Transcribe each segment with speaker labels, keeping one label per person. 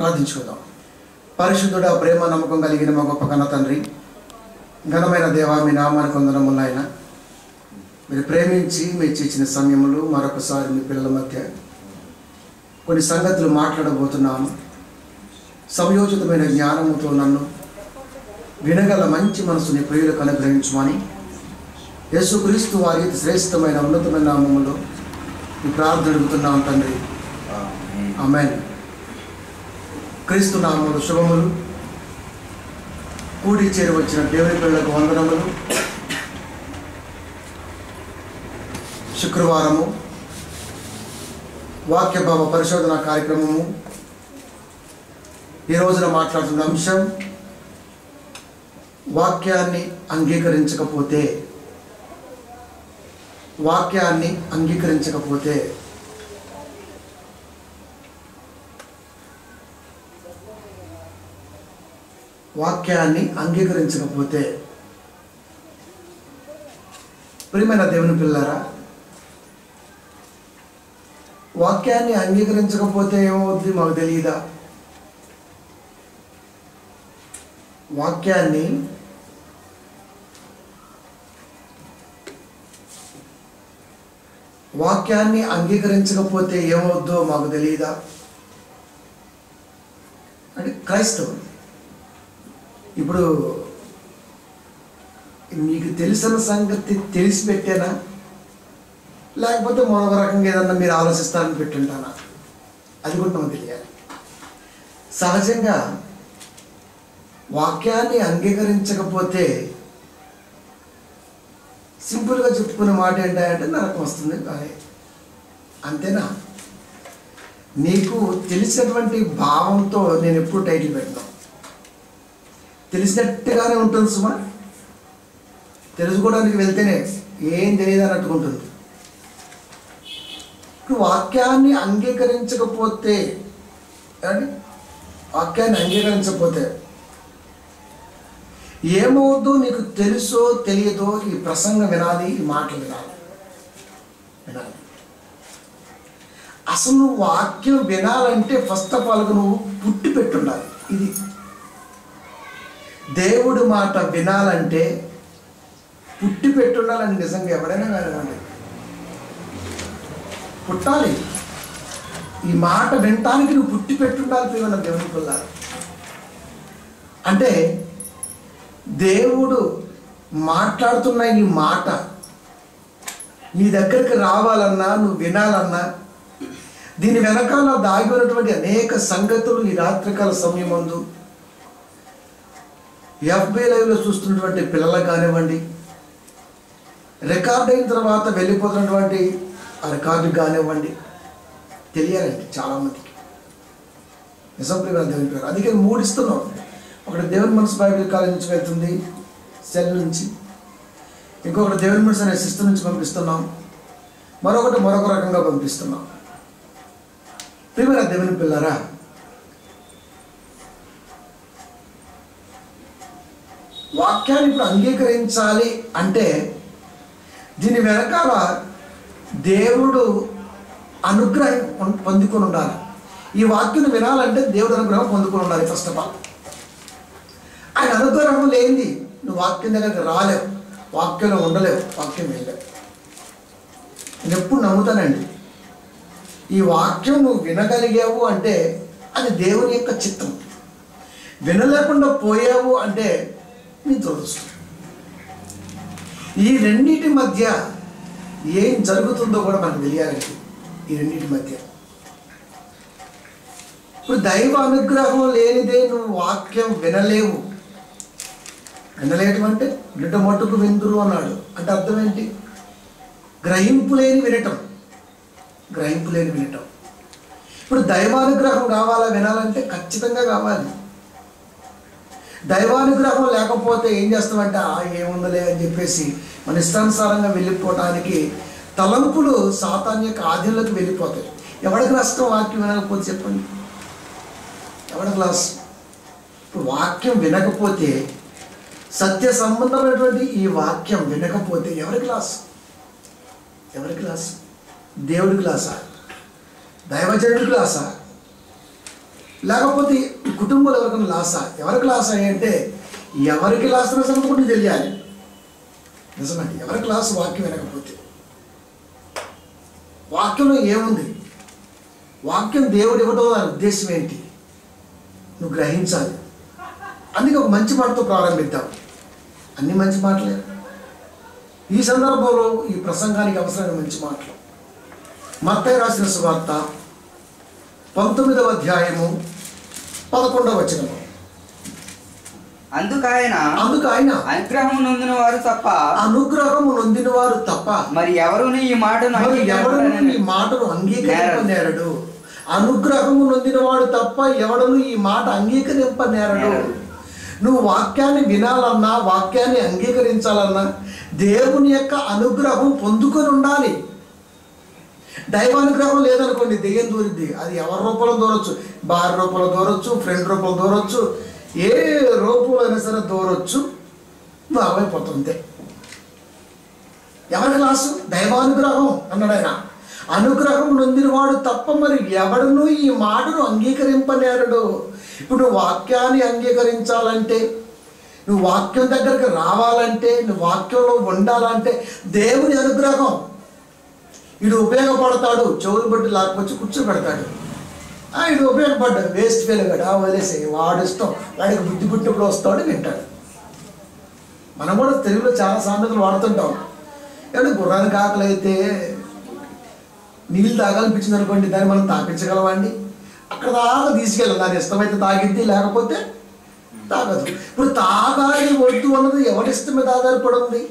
Speaker 1: ప్రార్థించుకుందాం. పరిశుద్ధుడ ప్రేమ నమ్మకం కలిగిన మా గొప్ప కన్న తండ్రి ఘనమైన దేవా మీ నామానికి వందనములు ఆయన. మీరు ప్రేమించి మీరు చేసిన సమయంలో మరొకసారి మీ పిల్లల మధ్య కొన్ని సంగతులు మాట్లాడబోతున్నాను. సంయోజితమైన జ్ఞానముతో నన్ను వినగల మంచి మనసుని ప్రియులకు అనుగ్రహించమని యేసుక్రీస్తు వారి శ్రేష్టమైన ఉన్నతమైన నామములో ఈ ప్రార్థన అడుగుతున్నాం తండ్రి. ఆమెన్. క్రీస్తు నామములు శుభములు. కూడి చేరి వచ్చిన దేవుని పిల్లలకు వందనములు. శుక్రవారము. వాక్యభావ పరిశోధన కార్యక్రమము. ఈ రోజున మాట్లాడుతున్న అంశం వాక్యాన్ని అంగీకరించకపోతే వాక్యాన్ని అంగీకరించకపోతే వాక్యాన్ని అంగీకరించకపోతే. ప్రియమైన దేవుని పిల్లారా వాక్యాన్ని అంగీకరించకపోతే ఏమవుద్ది మాకు తెలియదా వాక్యాన్ని వాక్యాన్ని అంగీకరించకపోతే ఏమవుద్దో మాకు తెలియదా అంటే క్రైస్తవులు. ఇప్పుడు మీకు తెలిసిన సంగతి తెలిసి పెట్టానా లేకపోతే మరొక రకంగా ఏదన్నా మీరు ఆలోచిస్తారని పెట్టుంటానా? అది కూడా మనం తెలియాలి. సహజంగా వాక్యాన్ని అంగీకరించకపోతే సింపుల్గా చెప్పుకునే మాట ఏంటంటే నరకం వస్తుంది కానీ అంతేనా? నీకు తెలిసినటువంటి భావంతో నేను ఎప్పుడు టైటిల్ పెట్టను. తెలిసినట్టుగానే ఉంటుంది సుమా. తెలుసుకోవడానికి వెళ్తేనే ఏం తెలియదు అన్నట్టు ఉంటుంది. ఇప్పుడు వాక్యాన్ని అంగీకరించకపోతే వాక్యాన్ని అంగీకరించకపోతే ఏమవుద్దో నీకు తెలుసో తెలియదో ఈ ప్రసంగం వినాలి ఈ మాటలు వినాలి. వినాలి. అసలు నువ్వు వాక్యం వినాలంటే ఫస్ట్ ఆఫ్ ఆల్ నువ్వు పుట్టి పెట్టుండాలి. ఇది దేవుడు మాట వినాలంటే పుట్టి పెట్టుండాలని నిజంగా ఎవరైనా కానివ్వండి పుట్టాలి. ఈ మాట వినటానికి నువ్వు పుట్టి పెట్టుండాలి ప్రియమైన దేవుని పిల్లలు అంటే దేవుడు మాట్లాడుతున్న ఈ మాట నీ దగ్గరికి రావాలన్నా నువ్వు వినాలన్నా దీని వెనకాల దాగి ఉన్నటువంటి అనేక సంగతులు ఈ రాత్రికాల సమయం అందు ఎఫ్బి లైవ్లో చూస్తున్నటువంటి పిల్లలకు కానివ్వండి రికార్డ్ అయిన తర్వాత వెళ్ళిపోతున్నటువంటి ఆ రికార్డు కానివ్వండి తెలియాలండి చాలామందికి. నిజం ప్రియమైన దేవుని పేరు అందుకే మూడు ఇస్తున్నాం ఒకటి దేవుని మనసు బైబిల్ కాలేజ్ నుంచి వెళ్తుంది సెల్ నుంచి. ఇంకొకటి దేవుని మనసు అనే సిస్టమ్ నుంచి పంపిస్తున్నాం. మరొకటి మరొక రకంగా పంపిస్తున్నాం. ప్రియమైన దేవుని పిల్లరా వాక్యాన్ని ఇప్పుడు అంగీకరించాలి అంటే దీని వెనకాల దేవుడు అనుగ్రహం పొందుకొని ఉండాలి. ఈ వాక్యం వినాలంటే దేవుడు అనుగ్రహం పొందుకొని ఉండాలి ఫస్ట్ ఆఫ్ ఆల్ ఆయన అనుగ్రహం లేనిది నువ్వు వాక్యం దగ్గరికి రాలేవు. వాక్యంలో ఉండలేవు. వాక్యం వెళ్ళలేవు నేను ఎప్పుడు నమ్ముతానండి ఈ వాక్యం నువ్వు వినగలిగావు అంటే అది దేవుని యొక్క చిత్తం. వినలేకుండా పోయావు అంటే నీ దురదృష్టం ఈ రెండింటి మధ్య ఏం జరుగుతుందో కూడా మనకు తెలియాలండి. ఈ రెండింటి మధ్య. ఇప్పుడు దైవ అనుగ్రహం లేనిదే నువ్వు వాక్యం వినలేవు. వినలేటం అంటే వినట మటుకు విందురు అన్నాడు. అంటే అర్థం ఏంటి? గ్రహింపు లేని వినటం. గ్రహింపు లేని వినటం. ఇప్పుడు దైవానుగ్రహం కావాలా వినాలంటే ఖచ్చితంగా కావాలి. దైవానుగ్రహం లేకపోతే ఏం చేస్తామంటే ఏముందలే అని చెప్పేసి మన ఇష్టానుసారంగా వెళ్ళిపోవటానికి తలంపులు సాతాన్ యొక్క ఆధీనంలోకి వెళ్ళిపోతాయి. ఎవడికి నష్టం వాక్యం వినకపోతే చెప్పండి. ఎవడికి నష్టం ఇప్పుడు వాక్యం వినకపోతే సత్య సంబంధమైనటువంటి ఈ వాక్యం వినకపోతే ఎవరికి లాస్ ఎవరికి లాస్ దేవుడికి లాసా దైవజనుడికి లాసా లేకపోతే కుటుంబంలో ఎవరికైనా లాసా ఎవరికి లాస్ అంటే ఎవరికి లాస్ అనే కూడా తెలియాలి. నిజమండి. ఎవరికి లాస్ వాక్యం వినకపోతే. వాక్యంలో ఏముంది? వాక్యం దేవుడు ఇవ్వడం దాని ఉద్దేశం ఏంటి? నువ్వు గ్రహించాలి. అందుకే ఒక మంచి మాటతో ప్రారంభిద్దాం. అన్ని మంచి మాటలే. ఈ సందర్భంలో ఈ ప్రసంగానికి అవసరమైన మంచి మాటలు. మత్తయ్య రాసిన సువార్త పంతొమ్మిదవ అధ్యాయము పదకొండవ వచనము.
Speaker 2: అందుకాయన
Speaker 1: అందుకు ఆయన
Speaker 2: అనుగ్రహం నొందిన వారు తప్ప
Speaker 1: అనుగ్రహము నొందిన వారు తప్ప
Speaker 2: మరి ఎవరును ఈ మాటను
Speaker 1: మరి ఎవడను ఈ మాటను అంగీకరింపనేరడు? అనుగ్రహము నొందినవాడు తప్ప ఎవడను ఈ మాట అంగీకరింపనేరడు?
Speaker 2: నేరడు.
Speaker 1: నువ్వు వాక్యాన్ని వినాలన్నా వాక్యాన్ని అంగీకరించాలన్నా దేవుని యొక్క అనుగ్రహం పొందుకొని ఉండాలి. దైవానుగ్రహం లేదనుకోండి దెయ్యం దూరిద్ది. అది ఎవరి రూపంలో దూరొచ్చు? భార్య రూపంలో దూరొచ్చు? ఫ్రెండ్ రూపంలో దూరొచ్చు? ఏ రూపంలో అయినా సరే దూరొచ్చు. బాగైపోతుంది ఎవరి క్లాసు? దైవానుగ్రహం అన్నాడు ఆయన. అనుగ్రహం నొందినవాడు తప్ప మరి ఎవడును ఈ మాటను అంగీకరింపనేరడు. ఇప్పుడు వాక్యాన్ని అంగీకరించాలంటే నువ్వు వాక్యం దగ్గరికి రావాలంటే నువ్వు వాక్యంలో ఉండాలంటే దేవుని అనుగ్రహం వీడు ఉపయోగపడతాడు చెవులు బట్టి లేకపోతే కూర్చోబెడతాడు. ఆ, ఉపయోగపడ్డాడు. వేస్ట్ ఫెయిల్ ఆ వదిలేసే వాడు ఇష్టం. వాడికి బుద్ధి పుట్టినప్పుడు వస్తాడు వింటాడు. మనం కూడా తెలుగులో చాలా సామెతలు వాడుతుంటాం. ఏమంటే గుర్రానికి ఆకలి అయితే నీళ్ళు తాగాలనిపించింది అనుకోండి దాన్ని మనం తాపించగలవాండి అక్కడ దాకా తీసుకెళ్ళాలి. దాని ఇష్టమైతే తాగిద్ది లేకపోతే తాగదు. ఇప్పుడు తాగాలి వద్దు అన్నది ఎవరి ఇష్టం మీద ఆధారపడి ఉంది?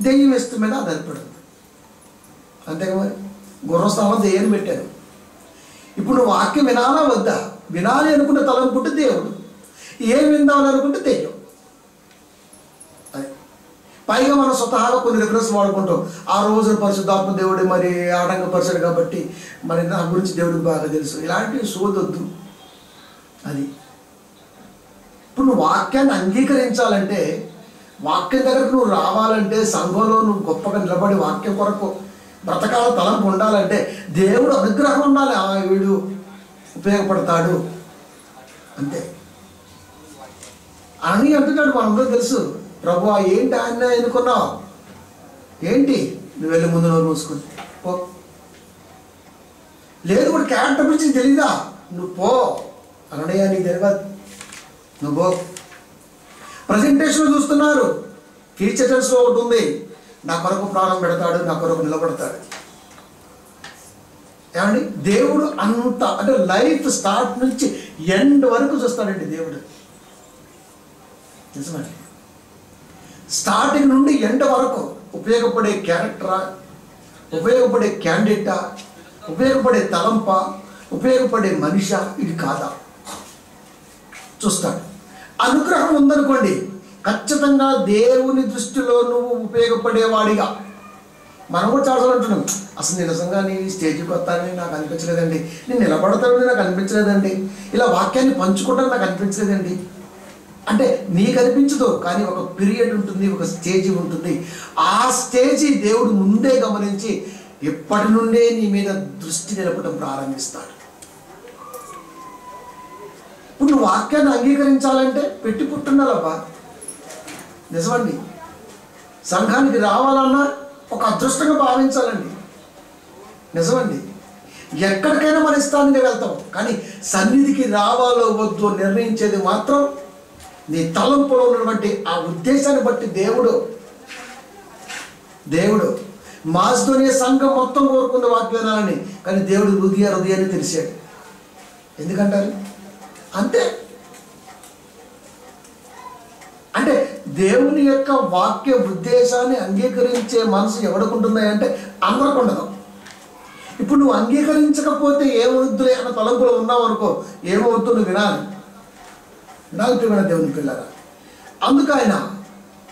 Speaker 1: దెయ్యం ఇష్టం మీద ఆధారపడి ఉంది. అంతేగా మరి గుర్రం స్థానం పెట్టారు. ఇప్పుడు నువ్వు వాక్యం వినాలా వద్దా? వినాలి అనుకున్న తలంపుంటే దేవుడు. ఏం విందామని అనుకుంటే దెయ్యం. పైగా మనం స్వతహాగా కొన్ని రిఫరెన్స్ వాడుకుంటాం. ఆ రోజున పరిశుద్ధాత్మ దేవుడు మరి ఆటంకపరిచాడు కాబట్టి మరి నా గురించి దేవుడికి బాగా తెలుసు. ఇలాంటివి సోదొద్దు. అది. ఇప్పుడు నువ్వు వాక్యాన్ని అంగీకరించాలంటే వాక్యం దగ్గరకు నువ్వు రావాలంటే సంఘంలో నువ్వు గొప్పగా నిలబడి వాక్యం కొరకు బ్రతకాల తలంపు ఉండాలంటే దేవుడు అనుగ్రహం ఉండాలి. ఆ వీడు ఉపయోగపడతాడు. అంతే. అని అంటున్నాడు మనందరూ తెలుసు. ప్రభు ఏంటి ఆయన ఎన్నుకున్నావు? ఏంటి? నువ్వు వెళ్ళి ముందు నోరు మూసుకుని పో. లేదు కూడా క్యారెక్టర్ గురించి నీకు తెలీదా? నువ్వు పో. అనడయ్యా నీకు తెలియదు నువ్వు పో. ప్రజెంటేషన్ చూస్తున్నారు. ఫ్యూచర్ టెన్స్లో ఒకటి ఉంది. నా కొరకు ప్రాణం పెడతాడు నా కొరకు నిలబడతాడు. ఏమండి? దేవుడు అంత అంటే లైఫ్ స్టార్ట్ నుంచి ఎండ్ వరకు చూస్తాడండి దేవుడు. నిజమండి. స్టార్టింగ్ నుండి ఎండ్ వరకు ఉపయోగపడే క్యారెక్టరా? ఉపయోగపడే క్యాండిడేటా? ఉపయోగపడే తలంప? ఉపయోగపడే మనిష? ఇది కాదా? చూస్తాడు. అనుగ్రహం ఉందనుకోండి ఖచ్చితంగా దేవుని దృష్టిలో నువ్వు ఉపయోగపడేవాడిగా. మనం కూడా చాలాసార్లు అంటున్నాం అసలు నేను నిజంగా నీ స్టేజ్కి వస్తానని నాకు అనిపించలేదండి. నేను నిలబడతానని నాకు అనిపించలేదండి. ఇలా వాక్యాన్ని పంచుకుంటాను నాకు అనిపించలేదండి. అంటే నీకు అనిపించదు కానీ ఒక పీరియడ్ ఉంటుంది ఒక స్టేజీ ఉంటుంది. ఆ స్టేజి దేవుడు ముందే గమనించి ఎప్పటి నుండే నీ మీద దృష్టి నిలపడం ప్రారంభిస్తాడు. ఇప్పుడు నువ్వు వాక్యాన్ని అంగీకరించాలంటే పెట్టి పుట్టుండాలబ్బా నిజమండి. సంఘానికి రావాలన్నా ఒక అదృష్టంగా భావించాలండి. నిజమండి. ఎక్కడికైనా మన ఇష్టానికి వెళ్తాం. కానీ సన్నిధికి రావాలో వద్దు నిర్ణయించేది మాత్రం నీ తలంపులో ఉన్నటువంటి ఆ ఉద్దేశాన్ని బట్టి దేవుడు. దేవుడు. మాస్దోనియ సంఘం మొత్తం కోరుకున్న వాక్యాలని కానీ దేవుడు హృదయ హృదయాన్ని తెలిసాడు. ఎందుకంటారు? అంతే. అంటే దేవుని యొక్క వాక్య ఉద్దేశాన్ని అంగీకరించే మనసు ఎవడుకుంటుంది అంటే అందరికి ఉండదు ఇప్పుడు నువ్వు అంగీకరించకపోతే ఏమవుద్దులే అన్న తలంపులు ఉన్నావు అనుకో ఏమవుద్దు నువ్వు వినాలి. వినాలి ప్రియమైన దేవుని పిల్లరా. అందుకు ఆయన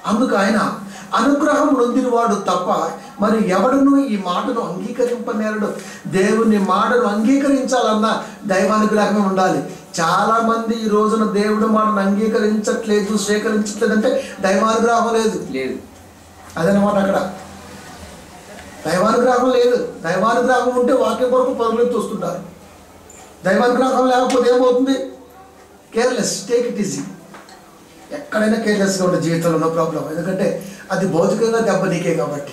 Speaker 1: అందుకు ఆయన అనుగ్రహం నొందినవాడు తప్ప మరి ఎవడును ఈ మాటను అంగీకరింపనేరడు. దేవుని మాటను అంగీకరించాలన్నా దైవానుగ్రహమే ఉండాలి. చాలా మంది ఈ రోజున దేవుడి మాటను అంగీకరించట్లేదు స్వీకరించట్లేదు అంటే దైవానుగ్రహం లేదు.
Speaker 2: లేదు.
Speaker 1: అదనమాట అక్కడ. దైవానుగ్రహం లేదు. దైవానుగ్రహం ఉంటే వాక్యం కొరకు పరుగులు చూస్తుంటారు దైవానుగ్రహం లేకపోతే ఏమవుతుంది? కేర్లెస్. Take it easy. ఎక్కడైనా కేర్లెస్గా ఉండే జీవితంలో నో ప్రాబ్లం. ఎందుకంటే అది భౌతికంగా దెబ్బ నీకే కాబట్టి.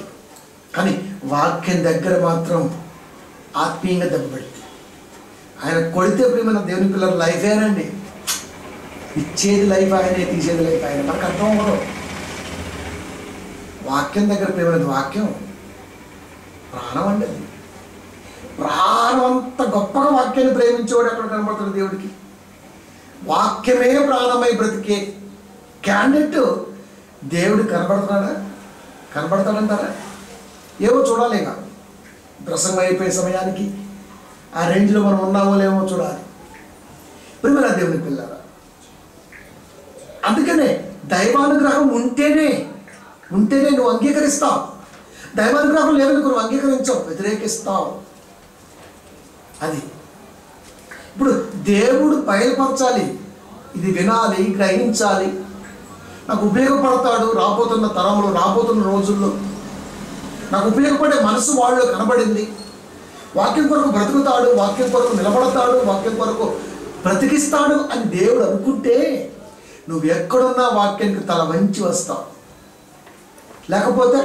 Speaker 1: కానీ వాక్యం దగ్గర మాత్రం ఆత్మీయంగా దెబ్బపడింది ఆయన కొడితే ప్రియమైన దేవుని పిల్లల లైఫేనండి ఇచ్చేది లైఫ్ ఆయనే తీసేది లైఫ్ ఆయన. మనకు అర్థం అవ్వదు. వాక్యం దగ్గర ప్రేమైన వాక్యం ప్రాణం అండి అది. ప్రాణం అంత గొప్పగా వాక్యాన్ని ప్రేమించేవాడు ఎక్కడ కనబడుతుంది దేవుడికి? వాక్యమే ప్రాణమై బ్రతికే క్యాండిడేట్ దేవుడు కనబడుతున్నాడా? కనబడతాడంటారా? ఏవో చూడాలి ఇక. ప్రసంగం అయిపోయే సమయానికి ఆ రేంజ్లో మనం ఉన్నామో లేమో చూడాలి. ప్రిమల దేవుని పిల్లరా? అందుకనే దైవానుగ్రహం ఉంటేనే ఉంటేనే నువ్వు అంగీకరిస్తావు. దైవానుగ్రహం లేదని నువ్వు అంగీకరించవు వ్యతిరేకిస్తావు. అది. ఇప్పుడు దేవుడు బయలుపరచాలి. ఇది వినాలి గ్రహించాలి. నాకు ఉపయోగపడతాడు రాబోతున్న తరంలో రాబోతున్న రోజుల్లో. నాకు ఉపయోగపడే మనసు వాళ్ళు కనబడింది. వాక్యం కొరకు బ్రతుకుతాడు వాక్యం కొరకు నిలబడతాడు వాక్యం కొరకు బ్రతికిస్తాడు అని దేవుడు అనుకుంటే నువ్వు ఎక్కడున్నా వాక్యానికి తల వంచి వస్తావు. లేకపోతే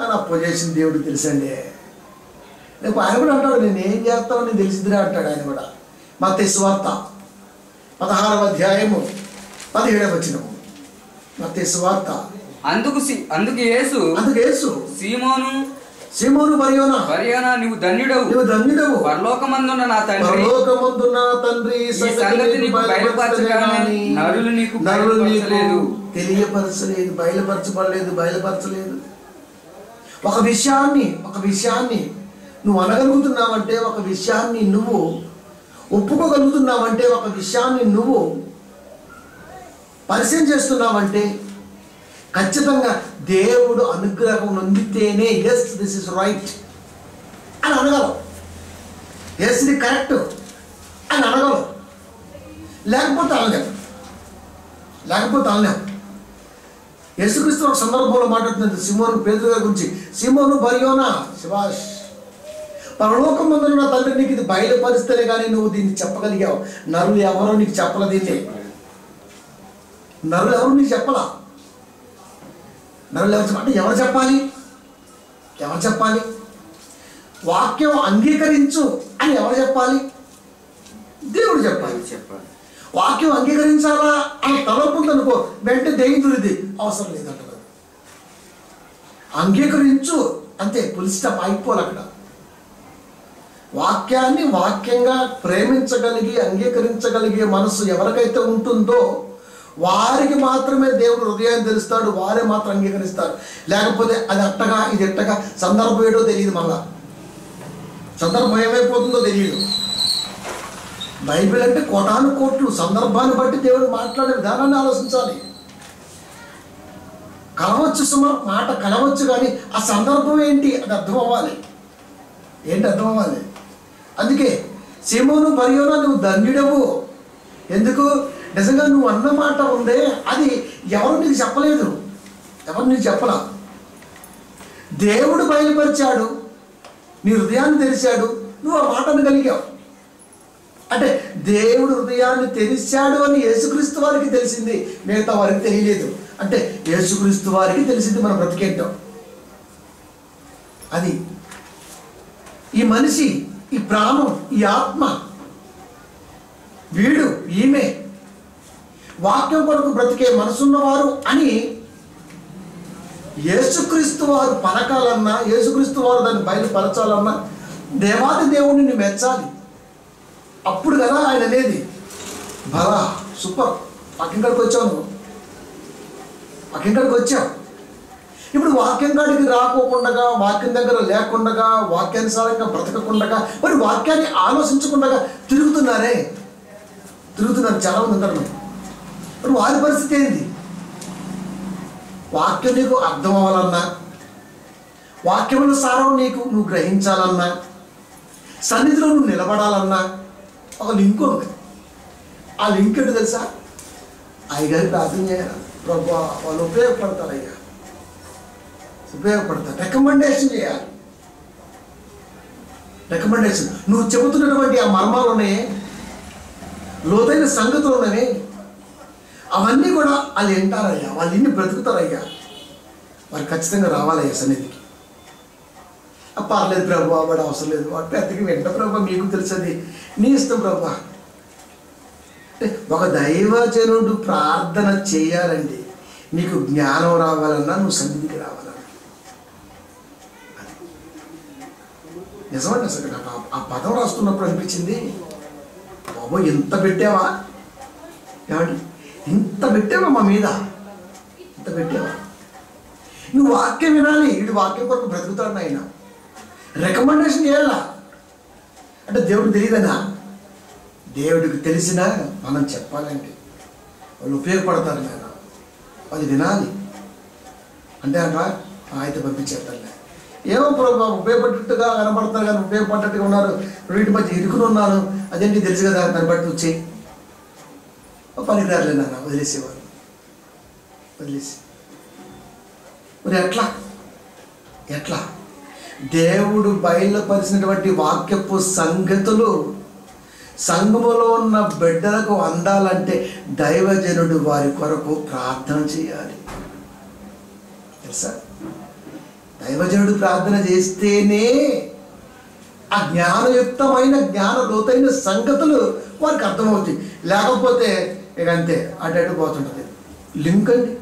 Speaker 1: "ఆ, నా పొజిషన్ దేవుడు తెలుసండి. రేపు ఆయన కూడా అంటాడు నేను ఏం నేను తెలిసిదిరా అంటాడు ఆయన కూడా. మా వార్త పదహారవ అధ్యాయము పదిహేడవ వచ్చినము మా వార్త.
Speaker 2: అందుకు అందుకు యేసు
Speaker 1: అందుకు యేసు
Speaker 2: సీమోను
Speaker 1: సీమోను మరియోనా
Speaker 2: మరియానా నీవు ధన్యుడవు.
Speaker 1: నీవు ధన్యుడవు.
Speaker 2: పరలోకమందున్న నా తండ్రి.
Speaker 1: పరలోకమందున్న తండ్రి
Speaker 2: ఈ సంగతి నీకు బయలుపరచగానే నరులు నీకు
Speaker 1: నరులు నీకు. తెలియపరచలేదు బయలుపరచబడలేదు బయలుపరచలేదు. ఒక విషయాన్ని ఒక విషయాన్ని నువ్వు అనగలుగుతున్నావంటే ఒక విషయాన్ని నువ్వు ఒప్పుకోగలుగుతున్నావంటే ఒక విషయాన్ని నువ్వు పరిచయం చేస్తున్నావంటే ఖచ్చితంగా దేవుడు అనుగ్రహం నొందితేనే ఎస్ దిస్ ఇస్ రైట్ అని అనగలవు ఎస్ ఇది కరెక్ట్ అని అనగలవు లేకపోతే అనలేం లేకపోతే అనలేం యేసుక్రీస్తు ఒక సందర్భంలో మాట్లాడుతుంది సిమోను పేదల గారి గురించి. సిమోను బరియోనా? శివాష్. పరలోకం ముందు నా తండ్రి నీకు ఇది బయలుపరిస్తేనే కానీ నువ్వు దీన్ని చెప్పగలిగావు. నరులు ఎవరో నీకు చెప్పలేదు. దీన్ని నరులు ఎవరు నీకు చెప్పలా? నరులు ఎవరు అంటే ఎవరు చెప్పాలి? ఎవరు చెప్పాలి? వాక్యం అంగీకరించు అని ఎవరు చెప్పాలి? దేవుడు చెప్పాలి.
Speaker 2: చెప్పాలి.
Speaker 1: వాక్యం అంగీకరించాలా అని తలపు అనుకో వెంటనే దెయ్యుడిది అవసరం లేదంట అంగీకరించు అంతే పులిస్టప్ అయిపోవాలి అక్కడ. వాక్యాన్ని వాక్యంగా ప్రేమించగలిగి అంగీకరించగలిగే మనసు ఎవరికైతే ఉంటుందో వారికి మాత్రమే దేవుడు హృదయాన్ని తెలుస్తాడు వారే మాత్రం అంగీకరిస్తారు. లేకపోతే అది అట్టగా ఇది ఎట్టగా సందర్భం ఏడో తెలియదు మళ్ళా. సందర్భం ఏమైపోతుందో తెలియదు. బైబిల్ అంటే కోటాను కోట్లు. సందర్భాన్ని బట్టి దేవుడు మాట్లాడే విధానాన్ని ఆలోచించాలి. కలవచ్చు సుమ మాట కలవచ్చు కానీ ఆ సందర్భం ఏంటి? అది అర్థం అవ్వాలి. ఏంటి అర్థం అవ్వాలి? అందుకే సీమోను మరియోనా నువ్వు ధన్యుడవు. ఎందుకు? నిజంగా నువ్వు అన్న మాట ఉందే అది ఎవరు నీకు చెప్పలేదు. ఎవరు నీకు చెప్పలా? దేవుడు బయలుపరిచాడు. నీ హృదయాన్ని తెరిచాడు. నువ్వు ఆ మాటను కలిగావు. అంటే దేవుడు హృదయాన్ని తెరిచాడు అని యేసుక్రీస్తు వారికి తెలిసింది. మిగతా వారికి తెలియలేదు. అంటే యేసుక్రీస్తు వారికి తెలిసింది మనం బ్రతికేంటాం. అది ఈ మనిషి ఈ ప్రాణం ఈ ఆత్మ వీడు ఈమె వాక్యం కొరకు బ్రతికే మనసున్నవారు అని యేసుక్రీస్తు వారు పలకాలన్నా యేసుక్రీస్తు వారు దాన్ని బయలుపరచాలన్నా దేవాది దేవుడిని మెచ్చాలి. అప్పుడు కదా ఆయన అనేది బలా సూపర్ పక్కింకడికి వచ్చావు నువ్వు పక్కింకడికి వచ్చావు ఇప్పుడు వాక్యం కాడికి రాకోకుండా వాక్యం దగ్గర లేకుండగా వాక్యానుసారంగా బ్రతకకుండా మరి వాక్యాన్ని ఆలోచించకుండా తిరుగుతున్నారే? తిరుగుతున్నారు చాలా మంది ఉంటారు మరి వారి పరిస్థితి ఏంది? వాక్యం నీకు అర్థం అవ్వాలన్నా వాక్యముల సారం నీకు నువ్వు గ్రహించాలన్నా సన్నిధిలో నువ్వు నిలబడాలన్నా ఒక లింక్ ఉంది. ఆ లింక్ ఏంటి తెలుసా? అయ్యగారి ప్రార్థన చేయాలి? ప్రభు వాళ్ళు ఉపయోగపడతారు అయ్యా. ఉపయోగపడతారు. రికమెండేషన్ చేయాలి. రికమెండేషన్ నువ్వు చెబుతున్నటువంటి ఆ మర్మాలు ఉన్నాయి లోతైన సంగతులు ఉన్నాయి అవన్నీ కూడా వాళ్ళు వింటారయ్యా వాళ్ళు ఇన్ని బ్రతుకుతారయ్యా. వారు ఖచ్చితంగా రావాలయ్యా సన్నిధికి. పర్లేదు ప్రభు వాడు అవసరం లేదు. వాడు పెద్దకి వెంట ప్రభు మీకు తెలుసది. నీ ఇష్టం ప్రభు. ఒక దైవజనుడు ప్రార్థన చేయాలండి. నీకు జ్ఞానం రావాలన్నా నువ్వు సన్నిధికి రావాలన్నా. నిజమండి అసలు నాకు ఆ- పదం రాస్తున్నప్పుడు అనిపించింది. బాబు ఎంత పెట్టావా? ఏమండి? ఇంత పెట్టావా మా మీద? ఇంత పెట్టావా? నువ్వు వాక్యం వినాలి వీడు వాక్యం కొరకు బ్రతుకుతాడు ఆయన రికమెండేషన్ చేయాలా? అంటే దేవుడు తెలియదనా? దేవుడికి తెలిసినా మనం చెప్పాలంటే వాళ్ళు ఉపయోగపడతారు నాయన. అది వినాలి. అంటే అంట అయితే పంపించేస్తారులే ఏమో ప్రభావ ఉపయోగపడ్డట్టుగా కనబడతారు కానీ ఉపయోగపడ్డట్టుగా ఉన్నారు. వీటి మధ్య ఇరుకుని ఉన్నాను అదేంటి తెలుసు కదా? దాన్ని బట్టి వచ్చి పనికిరాలే నాన్న వదిలేసేవారు. వదిలేసి. మరి ఎట్లా? ఎట్లా? దేవుడు బయలుపరిచినటువంటి వాక్యపు సంగతులు సంఘములో ఉన్న బిడ్డలకు అందాలంటే దైవజనుడు వారి కొరకు ప్రార్థన చేయాలి. తెలుసా? దైవజనుడు ప్రార్థన చేస్తేనే ఆ జ్ఞానయుక్తమైన జ్ఞాన లోతైన సంగతులు వారికి అర్థమవుతాయి. లేకపోతే ఇక అంతే అటు అటు పోతుంటుంది. లింక్ అండి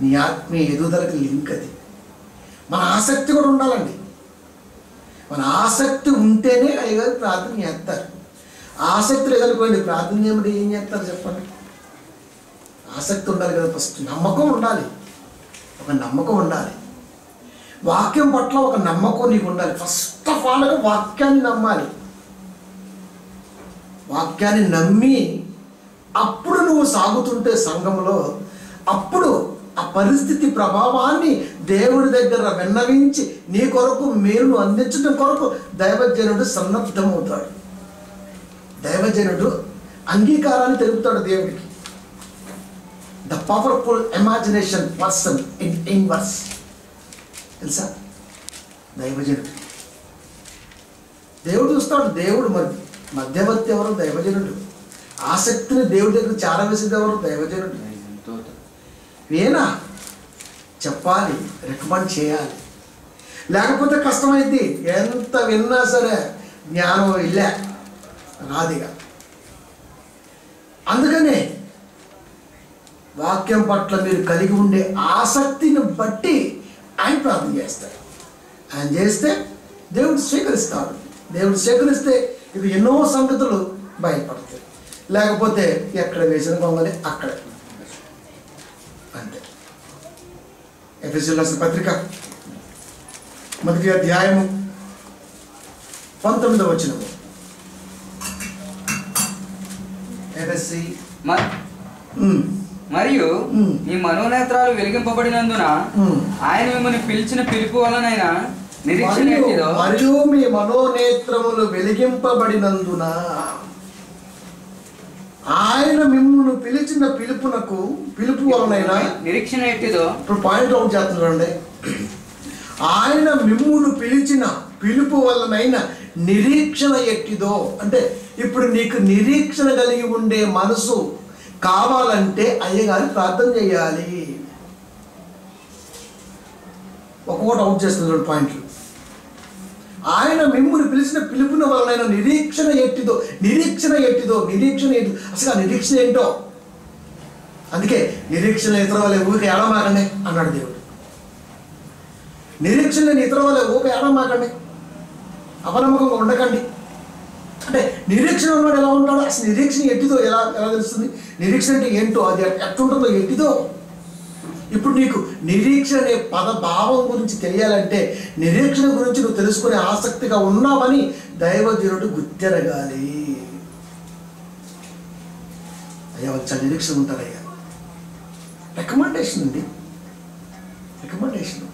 Speaker 1: నీ ఆత్మీయ ఎదుగుదలకి లింక్ అది మన ఆసక్తి కూడా ఉండాలండి. మన ఆసక్తి ఉంటేనే అయ్యగారు ప్రార్థన చేస్తారు. ఆసక్తి లేదనుకోండి ప్రార్థన చేయమంటే ఏం చేస్తారు చెప్పండి? ఆసక్తి ఉండాలి కదా ఫస్ట్. నమ్మకం ఉండాలి. ఒక నమ్మకం ఉండాలి. వాక్యం పట్ల ఒక నమ్మకం నీకు ఉండాలి. ఫస్ట్ ఆఫ్ ఆల్ వాక్యాన్ని నమ్మాలి. వాక్యాన్ని నమ్మి అప్పుడు నువ్వు సాగుతుంటే సంఘంలో అప్పుడు ఆ పరిస్థితి ప్రభావాన్ని దేవుడి దగ్గర విన్నవించి నీ కొరకు మేలు అందించడం కొరకు దైవజనుడు సన్నద్ధమవుతాడు. దైవజనుడు అంగీకారాన్ని తెలుపుతాడు దేవుడికి. The powerful imagination person in inverse తెలుసా? దైవజనుడు. దేవుడు చూస్తాడు దేవుడు మరి మధ్యవర్తి ఎవరు? దైవజనుడు. ఆసక్తిని దేవుడి దగ్గర చేరవేసేది ఎవరు? దైవజనుడు. వేనా చెప్పాలి రికమెండ్ చేయాలి. లేకపోతే కష్టమైంది ఎంత విన్నా సరే జ్ఞానం ఇల్లే. రాదిగా అందుకనే వాక్యం పట్ల మీరు కలిగి ఉండే ఆసక్తిని బట్టి ఆయన ప్రార్థన చేస్తారు. ఆయన చేస్తే దేవుడు స్వీకరిస్తాడు. దేవుడు స్వీకరిస్తే ఇది ఎన్నో సంగతులు బయటపడతాయి లేకపోతే ఎక్కడ వేసిన గొంగలి అక్కడే. అంతే. ఎఫ్ఎస్సీ రాసిన పత్రిక. మొదటి అధ్యాయము పంతొమ్మిదవ వచనము. ఎఫ్ఎస్సి
Speaker 2: మరియు. మీ మనోనేత్రాలు వెలిగింపబడినందున. ఆయన మిమ్మల్ని పిలిచిన పిలుపు వలనైనా
Speaker 1: మరియు మీ మనోనేత్రములు వెలిగింపబడినందున ఆయన మిమ్మల్ని పిలిచిన పిలుపునకు పిలుపు వలనైనా
Speaker 2: నిరీక్షణ ఎట్టిదో?
Speaker 1: ఇప్పుడు పాయింట్ అవుట్ చేస్తున్నాడండి ఆయన మిమ్మును పిలిచిన పిలుపు వలనైన నిరీక్షణ ఎట్టిదో? అంటే ఇప్పుడు నీకు నిరీక్షణ కలిగి ఉండే మనసు కావాలంటే అయ్యగారి ప్రార్థన చేయాలి. ఒక్కొక్కటి అవుట్ చేస్తున్నాడు పాయింట్లు ఆయన మిమ్మల్ని పిలిచిన పిలుపున వలన నిరీక్షణ ఎట్టిదో నిరీక్షణ ఎట్టిదో నిరీక్షణ ఎట్టిదో. అసలు ఆ నిరీక్షణ ఏంటో? అందుకే నిరీక్షణ ఇతర వల్ల ఊరికి ఏడమాకండి అన్నాడు దేవుడు. నిరీక్షణ లేని ఇతర వాళ్ళే ఊక ఏడమాకండి అపనమ్మకంగా ఉండకండి. అంటే నిరీక్షణ ఉన్నాడు ఎలా ఉంటాడో అసలు నిరీక్షణ ఎట్టిదో ఎలా ఎలా తెలుస్తుంది? నిరీక్షణ అంటే ఏంటో అది ఎట్టుంటుందో ఎట్టిదో ఇప్పుడు నీకు నిరీక్షణ అనే పదభావం గురించి తెలియాలంటే నిరీక్షణ గురించి నువ్వు తెలుసుకునే ఆసక్తిగా ఉన్నావని దైవజనుడు గుర్తెరగాలి. అయ్యా వచ్చా నిరీక్షణ ఉంటారయ్యా. రికమెండేషన్ అండి. రికమెండేషన్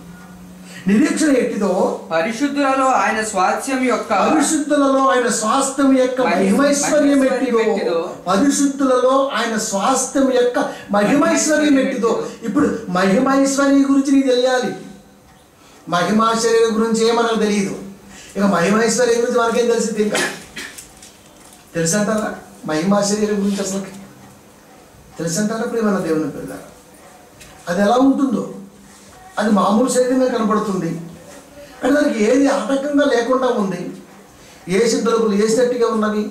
Speaker 1: నిరీక్షణ ఎట్టిదో
Speaker 2: పరిశుద్ధులలో ఆయన స్వాస్థ్యం యొక్క
Speaker 1: పరిశుద్ధులలో ఆయన స్వాస్థ్యం యొక్క మహిమైశ్వర్యం ఎట్టిదో? పరిశుద్ధులలో ఆయన స్వాస్థ్యం యొక్క మహిమైశ్వర్యం ఎట్టిదో? ఇప్పుడు మహిమైశ్వర్యం గురించి నీకు తెలియాలి. మహిమా శరీరం గురించి ఏమనకు తెలియదు ఇక మహిమైశ్వర్యం గురించి మనకేం తెలిసింది ఇంకా? తెలుసంటారా? మహిమా శరీరం గురించి అసలు తెలుసంటారా? ప్రేమ దేవుని పిల్ల అది ఎలా ఉంటుందో? అది మామూలు శరీరమే కనబడుతుంది కానీ దానికి ఏది ఆటంకంగా లేకుండా ఉంది. ఏసి తలుపులు వేసినట్టుగా ఉన్నవి?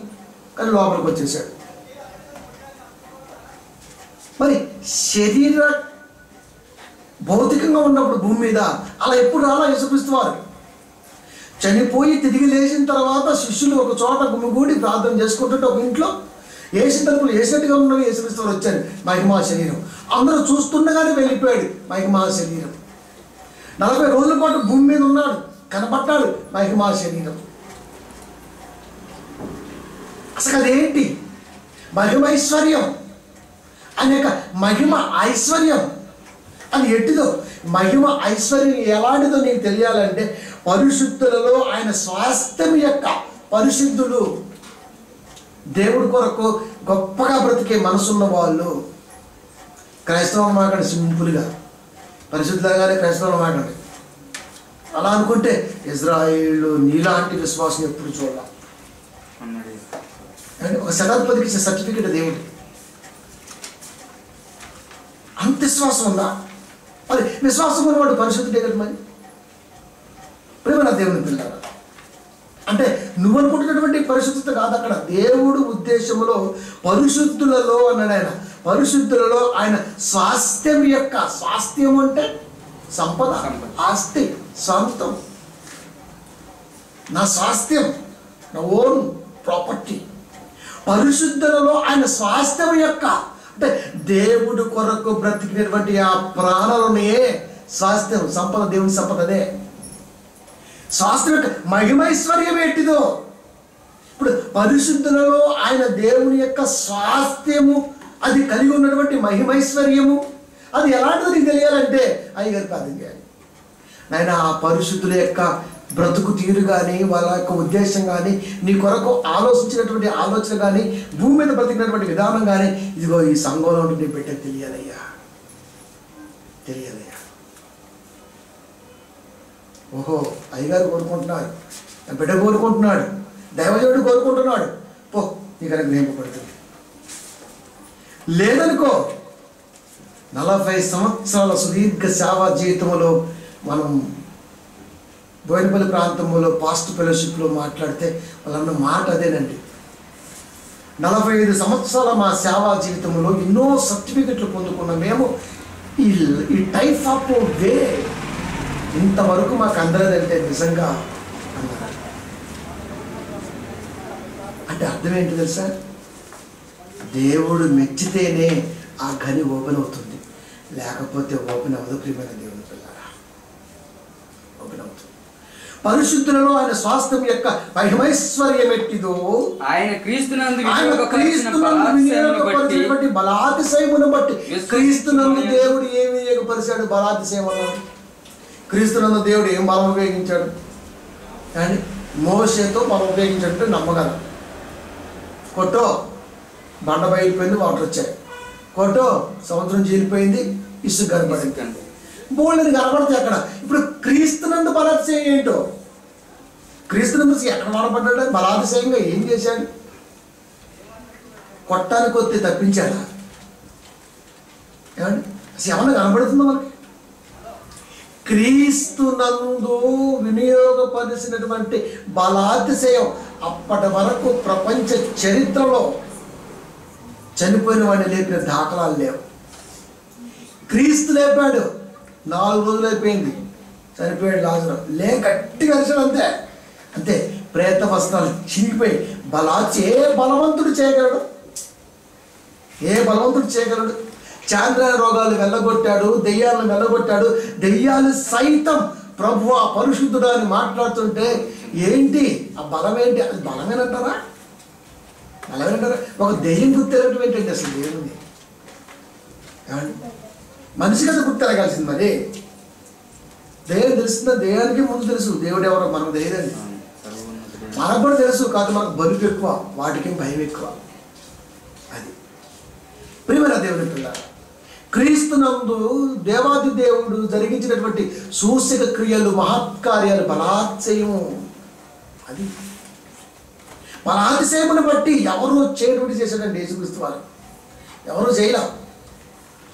Speaker 1: కానీ లోపలికి వచ్చేసాడు మరి శరీర భౌతికంగా ఉన్నప్పుడు భూమి మీద అలా ఎప్పుడు రాలా యేసుక్రీస్తువారు చనిపోయి తిరిగి లేచిన తర్వాత శిష్యులు ఒక చోట గుమిగూడి ప్రార్థన చేసుకుంటుంటే ఒక ఇంట్లో ఏసిన తలుపులు వేసినట్టుగా ఉన్నవి? యేసుక్రీస్తువారు వచ్చారు. మహిమా శరీరం. అందరూ చూస్తుండగానే వెళ్ళిపోయాడు మహిమా శరీరం. నలభై రోజుల పాటు భూమి మీద ఉన్నాడు కనపడ్డాడు మహిమా శరీరం. అసలు అదేంటి? మహిమైశ్వర్యం అనేక మహిమ ఐశ్వర్యం. అది ఎట్టిదో? మహిమ ఐశ్వర్యం ఎలాంటిదో నీకు తెలియాలంటే పరిశుద్ధులలో ఆయన స్వాస్థ్యం యొక్క పరిశుద్ధులు దేవుడి కొరకు గొప్పగా బ్రతికే మనసున్న వాళ్ళు క్రైస్తవం మాకండి సింపుల్గా పరిశుద్ధంగానే క్రైస్తవం మాకండి అలా అనుకుంటే ఇజ్రాయిల్ నీలాంటి విశ్వాసం ఎప్పుడు చూడాలి.
Speaker 2: అన్నాడు
Speaker 1: ఒక శతాధిపతికి ఇచ్చే సర్టిఫికెట్ దేవుడి అంత విశ్వాసం ఉందా? మరి విశ్వాసం ఉన్నవాడు పరిశుద్ధుడే కదా మరి? ప్రేమ నా దేవుని పిల్లారా. అంటే నువ్వు అనుకుంటున్నటువంటి పరిశుద్ధత కాదు అక్కడ. దేవుడు ఉద్దేశంలో పరిశుద్ధులలో అన్నాడు ఆయన పరిశుద్ధులలో ఆయన స్వాస్థ్యం యొక్క స్వాస్థ్యం అంటే సంపద. ఆస్తి సొంతం నా స్వాస్థ్యం నా ఓన్ ప్రాపర్టీ. పరిశుద్ధులలో ఆయన స్వాస్థ్యం యొక్క అంటే దేవుడు కొరకు బ్రతికినటువంటి ఆ ప్రాణాలనే స్వాస్థ్యం సంపద దేవుని సంపద అదే స్వాస్థ్యం యొక్క మహిమైశ్వర్యం ఏంటిదో? ఇప్పుడు పరిశుద్ధులలో ఆయన దేవుని యొక్క స్వాస్థ్యము అది కలిగి ఉన్నటువంటి మహిమైశ్వర్యము. అది ఎలాంటిదో నీకు తెలియాలంటే అయ్యగారు ప్రార్థన చేయాలి. నాయన ఆ పరిశుద్ధుల యొక్క బ్రతుకు తీరు కానీ వాళ్ళ యొక్క ఉద్దేశం కానీ నీ కొరకు ఆలోచించినటువంటి ఆలోచన కానీ భూమి మీద బ్రతికినటువంటి విధానం కానీ ఇదిగో ఈ సంఘంలో ఉండి నీ బిడ్డకు తెలియాలయ్యా. తెలియాలయ్యా. ఓహో అయ్యగారు కోరుకుంటున్నారు. బిడ్డ కోరుకుంటున్నాడు. దైవజనుడు కోరుకుంటున్నాడు. పో నీకు అనేది నింపబడుతుంది లేదనుకో నలభై సంవత్సరాల సుదీర్ఘ సేవా జీవితంలో మనం బోయినపల్లి ప్రాంతంలో పాస్ట్ ఫెలోషిప్లో మాట్లాడితే వాళ్ళన్న మాట అదేనండి. నలభై ఐదు సంవత్సరాల మా సేవా జీవితంలో ఎన్నో సర్టిఫికెట్లు పొందుకున్న మేము ఈ ఈ టైప్ ఆఫ్ వే ఇంతవరకు మాకు అందరదంటే నిజంగా అన్నారు అంటే అర్థం ఏంటి తెలుసా? దేవుడు మెచ్చితేనే ఆ గని ఓపెన్ అవుతుంది. లేకపోతే ఓపెన్ అవ్వదు ప్రియమైన దేవుని పిల్లరా. ఓపెన్ అవుతుంది. పరిశుద్ధులలో ఆయన స్వాస్థ్యం యొక్క మహిమైశ్వర్యం ఎట్టిదో
Speaker 2: ఆయన క్రీస్తునందు బట్టి
Speaker 1: బలాతిశయమును బట్టి. క్రీస్తునందు దేవుడు ఏమి వినియోగపరిచాడు? బలాతిశయం అన్నాడు క్రీస్తునందు దేవుడు ఏం బలం ఉపయోగించాడు? కానీ మోసేతో బలం ఉపయోగించాడంటే నమ్మగలం. కొట్టో. బండ బయలుపోయింది వాటర్ వచ్చాయి కొట్టో సముద్రం చీలిపోయింది ఇసుక కనపడింది
Speaker 2: ఇసుకండి.
Speaker 1: బోల్డని కనపడతాయి అక్కడ. ఇప్పుడు క్రీస్తునందు బలాతిశయం ఏంటో? క్రీస్తునందు ఎక్కడ వాడబడ్డాడు బలాతిశయంగా ఏం చేశాడు? కొట్టానికి కొత్తి తప్పించాడా? ఏమండి? అసలు ఏమన్నా కనబడుతుందా మనకి? క్రీస్తునందు వినియోగపరిచినటువంటి బలాతిశయం అప్పటి వరకు ప్రపంచ చరిత్రలో చనిపోయిన వాడిని లేపిన దాఖలాలు లేవు. క్రీస్తు లేపాడు. నాలుగు రోజులు అయిపోయింది. చనిపోయాడు లాజరు. లే గట్టిగా అరిచాడు అంతే. అంతే ప్రేత వస్త్రాలు చిరిగిపోయి బలాచి ఏ బలవంతుడు చేయగలడు? ఏ బలవంతుడు చేయగలడు? చాంద్ర రోగాలు వెళ్ళగొట్టాడు దెయ్యాలను వెళ్ళగొట్టాడు. దెయ్యాలు సైతం ప్రభు ఆ పరిశుద్ధుడు అని మాట్లాడుతుంటే ఏంటి? ఆ బలం ఏంటి అది బలమేనంటారా? బలమేంటారా ఒక దెయ్యం గుర్తెరగటం ఏంటండి అసలు దేవుని ఏమండి? మనిషి కదా గుర్తెరగాల్సింది మరి. దెయ్యం తెలుస్తుందా? దెయ్యానికి ముందు తెలుసు. దేవుడు ఎవరో మనం తెలియదండి మనకు కూడా తెలుసు కాదు మనకు బలుపు ఎక్కువ వాటికి భయం ఎక్కువ. అది. ప్రియమైన దేవుని పిల్ల క్రీస్తునందు దేవాది దేవుడు జరిగించినటువంటి సూచక క్రియలు మహత్కార్యాలు బలాత్సయము. అది. మన ఆదిసేపుని బట్టి ఎవరు చేయటువంటి చేశాడండి యేసుక్రీస్తు వారు? ఎవరు చేయలే?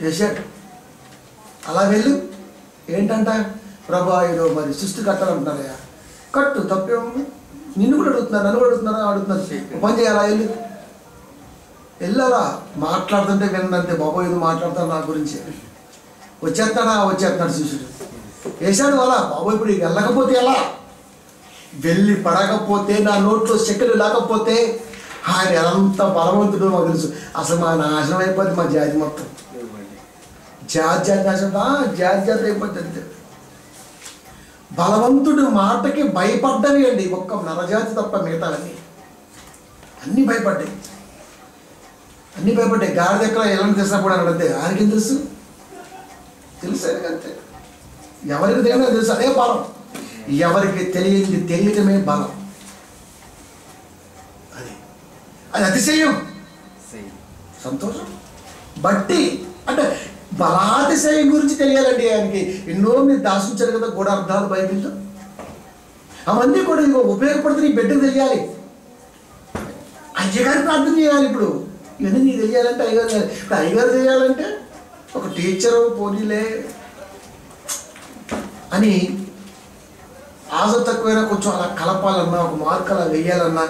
Speaker 1: చేశాడు. అలా వెళ్ళు. ఏంటంట? ప్రభా ఏదో మరి సృష్టి కట్టాలంటున్నారయ్యా కట్టు తప్పేమో నిన్ను కూడా అడుగుతున్నారు నన్ను కూడా అడుగుతున్నారు అడుగుతున్నారు. పని చేయాలా? వెళ్ళి. వెళ్ళాలా? మాట్లాడుతుంటే వినంతే బాబు ఏదో మాట్లాడతారు నా గురించి. వచ్చేస్తాడా? వచ్చేస్తున్నాడు శిష్యుడు. వేశాడు అలా. బాబు ఇప్పుడు వెళ్ళకపోతే ఎలా? వెళ్ళి పడకపోతే నా నోట్లో చెక్కలు లేకపోతే ఆయన ఎంత బలవంతుడో మాకు తెలుసు. అసలు మా నాశనం అయిపోద్ది మా జాతి మొత్తం. జాతి జాతి నాశనం. జాతి జాతి అయిపోద్ది అంతే. బలవంతుడు మాటకి భయపడ్డవి అండి. ఒక్క నరజాతి తప్ప మిగతాలన్నీ అన్నీ భయపడ్డాయి. అన్నీ భయపడ్డాయి. గాడి దగ్గర ఎలా తెలిసినా అని అడిగితే ఆయనకేం తెలుసు? తెలుసు అంతే ఎవరికి తెలియదో తెలుసు. అదే బలం. ఎవరికి తెలియంది తెలియటమే బలం. అది. అది అతిశయం. సంతోషం. బట్టి అంటే బలాతిశయం గురించి తెలియాలండి ఆయనకి. ఎన్నో మీరు దాచించారు కదా కూడా అర్థాలు బైబిల్లో. అవన్నీ కూడా ఇదిగో ఉపయోగపడితే నీ బిడ్డకు తెలియాలి. అయ్యగారు ప్రార్థన చేయాలి ఇప్పుడు. ఇవన్నీ నీకు తెలియాలంటే అయ్యగారు చేయాలి. ఇప్పుడు అయ్యగారు చేయాలంటే ఒక టీచరు పోనీలే అని ఆశ తక్కువైనా కొంచెం అలా కలపాలన్నా ఒక మార్క్ అలా వెయ్యాలన్నా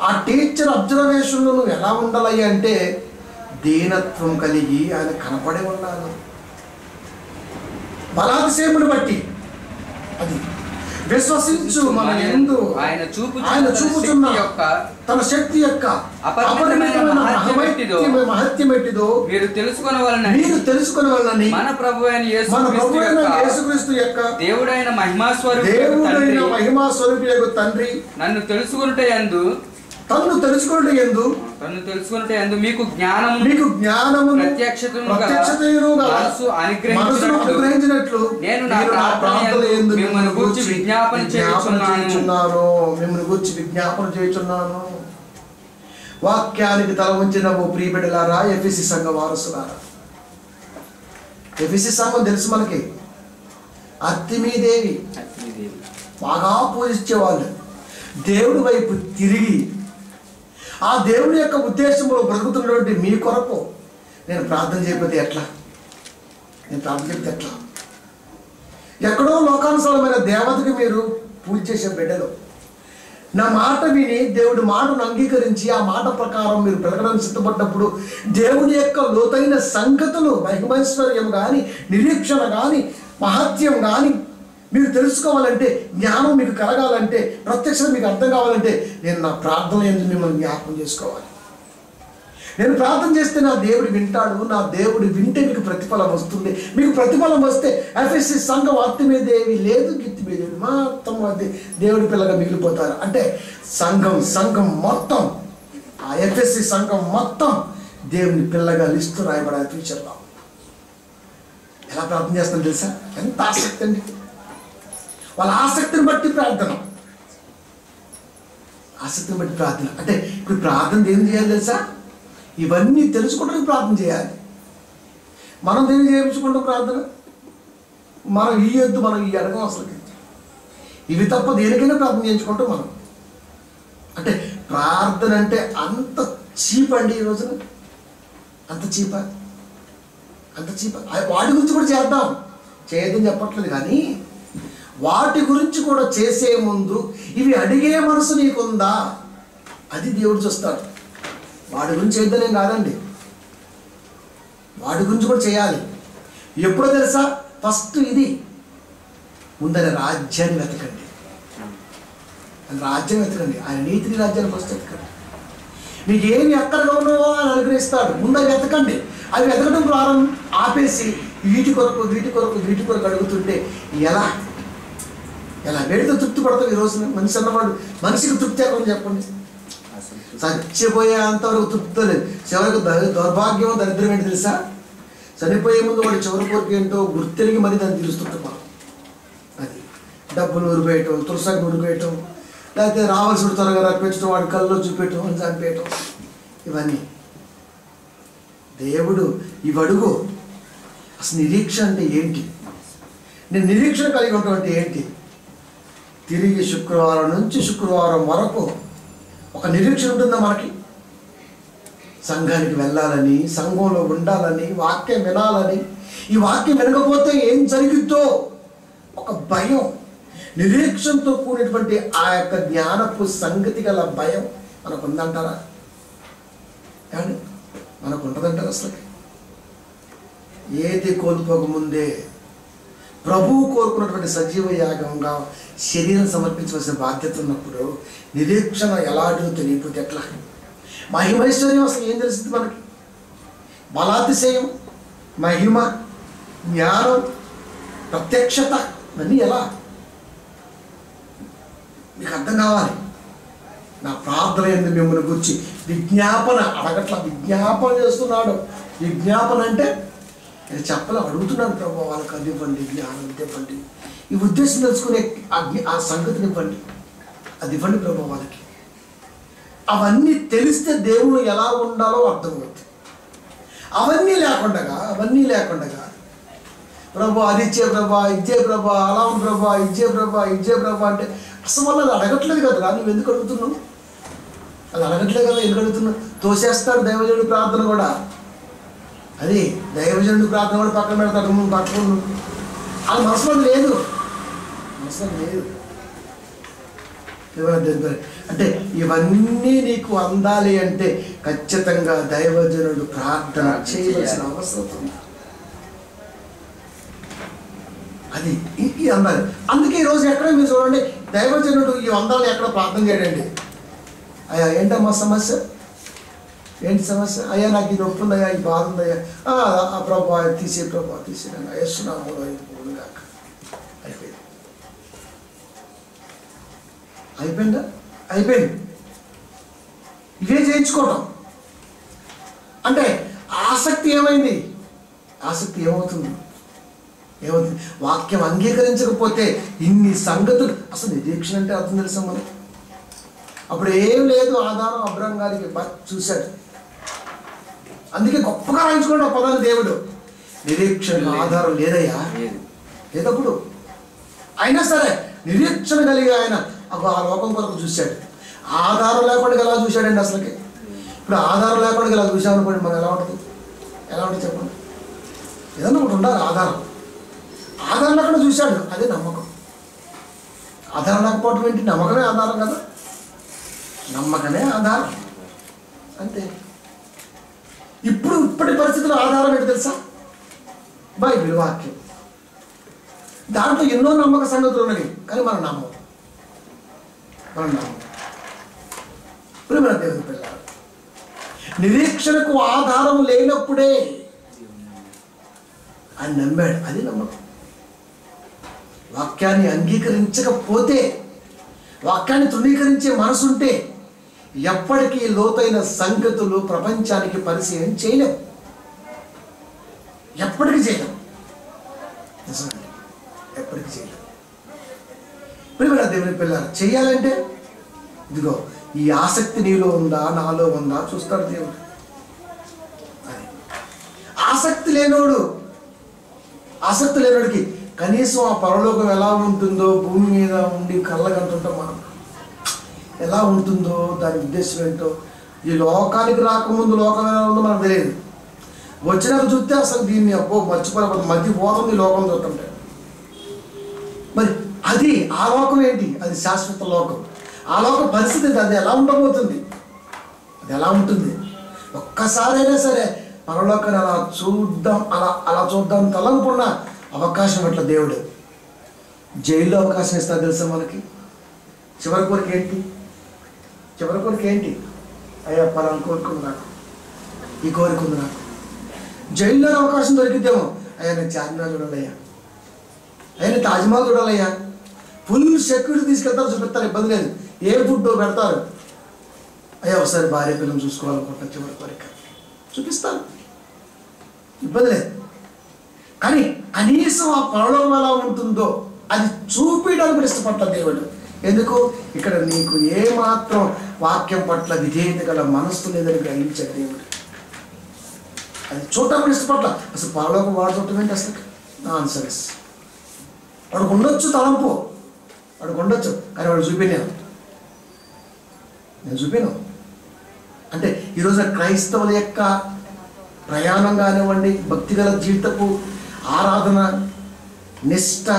Speaker 1: ఆ టీచర్ అబ్జర్వేషన్లో నువ్వు ఎలా ఉండాలి అంటే దీనత్వం కలిగి ఆయన కనపడే ఉండాలి బలాతిశయమును బట్టి. అది విశ్వసించు మన ఎందు
Speaker 2: ఆయన చూపుచున్న
Speaker 1: ఆయన చూపుచున్న
Speaker 2: శక్తి యొక్క
Speaker 1: తన శక్తి యొక్క
Speaker 2: అపరిమితమైన మహత్యమెట్టిదో మీరు తెలుసుకున్న వలన
Speaker 1: మీరు తెలుసుకునే వాళ్ళని
Speaker 2: మన ప్రభు అయిన యేసుక్రీస్తు యొక్క దేవుడైన మహిమాస్వరూపి
Speaker 1: దేవుడైన
Speaker 2: తండ్రి.
Speaker 1: మహిమా స్వరూపి తండ్రి.
Speaker 2: నన్ను తెలుసుకున్నట యందు
Speaker 1: తన్ను తెలుసుకోండి ఎందు?
Speaker 2: నన్ను తెలుసుకున్నట యందు మీకు జ్ఞానము
Speaker 1: మీకు జ్ఞానము
Speaker 2: ప్రత్యక్షతను
Speaker 1: ప్రత్యక్షతను
Speaker 2: మనసు అనుగ్రహించినట్లు నేను నా ప్రార్థన యందు మిమ్మల్ని గూర్చి విజ్ఞాపన చేయుచున్నాను.
Speaker 1: చేయుచున్నాను. మిమ్మల్ని గురించి విజ్ఞాపన చేయుచున్నాను. వాక్యానికి తల ఉంచిన ఓ ప్రియబిడ్డలారా ఎఫ్ఎసి సంఘ వారసులారా. ఎఫ్ఎసి సంఘం తెలుసు మనకి. అత్తిమీదేవి బాగా పూజించేవాళ్ళు. దేవుడి వైపు తిరిగి ఆ దేవుని యొక్క ఉద్దేశంలో బ్రతుకుతున్నటువంటి మీ కొరకు నేను ప్రార్థన చేయకపోతే ఎట్లా? నేను ప్రార్థన చెప్తే ఎట్లా? ఎక్కడో లోకానుసరమైన దేవతకి మీరు పూజ చేసే బిడ్డలు. నా మాట విని దేవుడి మాటను అంగీకరించి ఆ మాట ప్రకారం మీరు బ్రతకడానికి సిద్ధపడ్డప్పుడు దేవుని యొక్క లోతైన సంగతులు మహిమైశ్వర్యం కానీ నిరీక్షణ కానీ మహత్యం కానీ మీరు తెలుసుకోవాలంటే జ్ఞానం మీకు కలగాలంటే ప్రత్యక్షత మీకు అర్థం కావాలంటే నేను నా ప్రార్థన ఎందుకు మిమ్మల్ని జ్ఞాపకం చేసుకోవాలి. నేను ప్రార్థన చేస్తే నా దేవుడు వింటాడు నా దేవుడు వింటే మీకు ప్రతిఫలం వస్తుంది. మీకు ప్రతిఫలం వస్తే ఎఫ్ఎస్సి సంఘం అత్తిమేదేవి లేదు గిత్తిమేదేవి మొత్తం అది దేవుడి పిల్లగా మిగిలిపోతారు. అంటే సంఘం సంఘం మొత్తం ఆ ఎఫ్ఎస్సి సంఘం మొత్తం దేవుని పిల్లగా లిస్టు రాయబడాలి. ఫ్యూచర్లో ఎలా ప్రార్థన చేస్తాను తెలుసా? ఎంత ఆసక్తి అండి. వాళ్ళ ఆసక్తిని బట్టి ప్రార్థన. ఆసక్తిని బట్టి ప్రార్థన. అంటే ఇప్పుడు ప్రార్థన ఏం చేయాలి తెలుసా? ఇవన్నీ తెలుసుకోవడానికి ప్రార్థన చేయాలి. మనం దేని చేయించుకుంటాం ప్రార్థన? మనం ఇయ్యొద్దు మనం ఈ అడగం అసలు ఇవి తప్ప దేనికైనా ప్రార్థన చేయించుకుంటాం మనం. అంటే ప్రార్థన అంటే అంత చీప్ అండి ఈ రోజున. అంత చీపా? అంత చీప? వాటి గురించి కూడా చేద్దాం. చేయదని చెప్పట్లేదు కానీ వాటి గురించి కూడా చేసే ముందు ఇవి అడిగే మనసు నీకుందా? అది దేవుడు చూస్తాడు. వాడి గురించి చేద్దానేం కాదండి. వాడి గురించి కూడా చేయాలి. ఎప్పుడో తెలుసా? ఫస్ట్ ఇది. ముందర రాజ్యాన్ని వెతకండి. రాజ్యం వెతకండి. ఆయన నీతిని రాజ్యాన్ని ఫస్ట్ వెతకండి. మీకు ఏమి ఎక్కడగా ఉన్నావో అని అనుగ్రహిస్తాడు. ముందర వెతకండి. అవి వెతకడం ప్రారంభం ఆపేసి వీటి కొరకు వీటి కొరకు వీటి కొరకు అడుగుతుంటే ఎలా ఎలా? వేడితో తృప్తి పడతాం ఈ రోజున. మనిషి అన్నవాడు మనిషికి తృప్తి ఎక్కడ చెప్పండి. చచ్చిపోయే అంతవరకు తృప్తి లేదు. చివరికి దౌర్భాగ్యం దరిద్రం ఏంటి తెలుసా? చనిపోయే ముందు వాడి చివరి కోరిక ఏంటో గుర్తెరిగి మరీ దాన్ని తీరుస్తుంటాం మనం అది. డబ్బులు ఉరిపేయటం తులసాకు ఉరిపేయటం లేకపోతే రావాల్సిన త్వరగా రప్పించడం వాడి కళ్ళలో చూపెట్టడం అని చంపేయటం. ఇవన్నీ. దేవుడు ఇవడుగు అసలు నిరీక్ష అంటే ఏంటి? నేను నిరీక్షణ కలిగి ఉంటాం అంటే ఏంటి? తిరిగి శుక్రవారం నుంచి శుక్రవారం వరకు ఒక నిరీక్షణ ఉంటుందా మనకి? సంఘానికి వెళ్ళాలని సంఘంలో ఉండాలని వాక్యం వినాలని ఈ వాక్యం వినకపోతే ఏం జరిగిద్దో? ఒక భయం. నిరీక్షణతో కూడినటువంటి ఆ యొక్క జ్ఞానపు సంగతి గల భయం మనకు ఉందంటారా కానీ మనకు ఉంటుందంటారా అసలు ఏది కోల్పోకముందే ప్రభువు కోరుకున్నటువంటి సజీవ యాగంగా శరీరం సమర్పించవలసిన బాధ్యత ఉన్నప్పుడు నిరీక్షణ ఎలాంటిదో తెలియకపోతే ఎట్లా? మహిమైశ్వర్యం అసలు ఏం తెలుస్తుంది మనకి? బలాతిశయం మహిమ జ్ఞానం ప్రత్యక్షత ఇవన్నీ ఎలా? మీకు అర్థం కావాలి. నా ప్రార్థన ఎందు మిమ్మల్ని గురించి విజ్ఞాపన అడగట్ల. విజ్ఞాపన చేస్తున్నాడు. విజ్ఞాపన అంటే నేను చెప్పలే అడుగుతున్నాను ప్రభావ వాళ్ళకి అది ఇవ్వండి జ్ఞానం ఇవ్వండి. ఈ ఉద్దేశం తెలుసుకునే ఆ ఆ సంగతిని ఇవ్వండి. అది ఇవ్వండి ప్రభావ వాళ్ళకి. అవన్నీ తెలిస్తే దేవుడు ఎలా ఉండాలో అర్థమవుతుంది. అవన్నీ లేకుండగా అవన్నీ లేకుండగా ప్రభా అది ఇచ్చే ప్రభా ఇచ్చే ప్రభా అలా ఉంది ప్రభా ఇచ్చే ప్రభా ఇచ్చే ప్రభా అంటే అసలు వాళ్ళు అది అడగట్లేదు కదా నువ్వు ఎందుకు అడుగుతున్నావు? అది అడగట్లేదు కదా ఎందుకు అడుగుతున్నావు? తోసేస్తాడు దైవజుడి ప్రార్థన కూడా. అది దైవజనుడి ప్రార్థన కూడా పక్కన పెడతాడు నువ్వు పట్టుకుని అది మనసులో లేదు. మనసులో లేదు. అంటే ఇవన్నీ నీకు అందాలి అంటే ఖచ్చితంగా దైవజనుడు ప్రార్థన చేయవలసిన అవసరం ఉంది. అది ఈ అందాలి. అందుకే ఈరోజు ఎక్కడ మీరు చూడండి దైవజనుడు ఈ అందాలు ఎక్కడ ప్రార్థన చేయడండి? అయ్యా ఏంటమ్మా సమస్య? ఏంటి సమస్య అయ్యా నాకు ఇది నొప్పి ఈ బాధ ఉందయ్యా "ఆ, ప్రభా తీసే ప్రభా తీసేయండి వేస్తున్నాము కాక అయిపోయింది అయిపోయిందా అయిపోయింది ఇవే చేయించుకోవటం అంటే ఆసక్తి ఏమైంది ఆసక్తి ఏమవుతుంది ఏమవుతుంది వాక్యం అంగీకరించకపోతే ఇన్ని సంగతులు అసలు నిరీక్షణ అంటే అర్థం తెలుసా మనం అప్పుడు ఏం లేదు ఆధారం అబ్రహం గారికి చూశాడు అందుకే గొప్పగా రాయించుకోండి ఆ పదాన్ని దేవుడు. నిరీక్షణ ఆధారం లేదయ్యా?
Speaker 2: లేదు.
Speaker 1: లేదప్పుడు. అయినా సరే నిరీక్షణ కలిగి ఆయన ఆ లోకం కొరకు చూశాడు. ఆధారం లేకుండా ఎలా చూశాడండి అసలుకి? ఇప్పుడు ఆధారం లేకుండా ఇలా చూసామనుకోండి మనం ఎలా ఉంటుంది? ఎలా ఉంటుంది చెప్పండి? ఏదన్నా ఒకటి ఉండాలి ఆధారం. ఆధారం లేకుండా చూశాడు అదే నమ్మకం. ఆధారం లేకపోవటం ఏంటి? నమ్మకమే ఆధారం కదా. నమ్మకమే ఆధారం. అంతే. ఇప్పుడు ఇప్పటి పరిస్థితుల ఆధారం ఏంటి తెలుసా? బైబిల్ వాక్యం. దాంట్లో ఎన్నో నమ్మక సంగతులు ఉన్నాయి కానీ మనం నమ్మం మనం నమ్మం ప్రేమ దేవుని పిల్లలు నిరీక్షణకు ఆధారం లేనప్పుడే ఆయన నమ్మాడు అది నమ్మకం. వాక్యాన్ని అంగీకరించకపోతే వాక్యాన్ని తృణీకరించే మనసుంటే ఎప్పటికీ లోతైన సంగతులు ప్రపంచానికి పరిచయం చేయలేం ఎప్పటికీ చేయలేం నిజమండి ఎప్పటికీ చేయలేం ప్రియమైన దేవుని పిల్లలు చేయాలంటే ఇదిగో ఈ ఆసక్తి నీలో ఉందా నాలో ఉందా? చూస్తాడు దేవుడు. అది. ఆసక్తి లేనోడు ఆసక్తి లేనోడికి కనీసం ఆ పరలోకం ఎలా ఉంటుందో భూమి మీద ఉండి కళ్ళగంటుంటాం మనం. ఎలా ఉంటుందో దాని ఉద్దేశం ఏంటో ఈ లోకానికి రాకముందు లోకం ఎలా ఉందో మనకు తెలియదు. వచ్చినాక చూస్తే అసలు దీన్ని అబ్బో మర్చిపోయిన మధ్య పోతుంది ఈ లోకం చూస్తుంటే. మరి అది ఆ లోకం ఏంటి? అది శాశ్వత లోకం. ఆ లోక పరిస్థితి అది ఎలా ఉండబోతుంది? అది ఎలా ఉంటుంది? ఒక్కసారైనా సరే పరలోకాన్ని అలా చూద్దాం అలా అలా చూద్దాం తలనుకున్న అవకాశం అట్లా దేవుడు. జైల్లో అవకాశం ఇస్తా తెలుసా మనకి? చివరి కోరిక ఏంటి? చివరి కోరిక ఏంటి? అయ్యా పలానా కోరుకుంది నాకు. ఈ కోరిక ఉంది నాకు. జైల్లో అవకాశం దొరికిద్దేమో. అయ్యా నేను చార్మినార్ చూడాలయ్యా. అయ్యా నేను తాజ్మహల్ చూడాలయ్యా. ఫుల్ సెక్యూరిటీ తీసుకెళ్తారు చూపిస్తారు ఇబ్బంది లేదు. ఏ ఫుడ్ పెడతారు. అయ్యా ఒకసారి భార్య పిల్లలు చూసుకోవాలనుకుంటా చివరి కోరిక. చూపిస్తాను. ఇబ్బంది లేదు. కానీ కనీసం ఆ పరలోకం ఎలా ఉంటుందో అది చూపించడానికి కూడా దేవుడు. ఎందుకు? ఇక్కడ నీకు ఏమాత్రం వాక్యం పట్ల విధేయత గల మనస్సు లేదని గ్రహించాడు దేవుడు. అది చూడటానికి ఇష్టపట్ల అసలు పరలోకం వాడు చూడటం ఏంటి అసలు? ఆన్సర్స్ సెన్స్ వాడికి ఉండొచ్చు తలంపు. వాడికి ఉండొచ్చు. కానీ వాడు చూపినాను నేను చూపాను. అంటే ఈరోజు క్రైస్తవుల యొక్క ప్రయాణం కానివ్వండి భక్తిగల జీవితపు ఆరాధన నిష్ట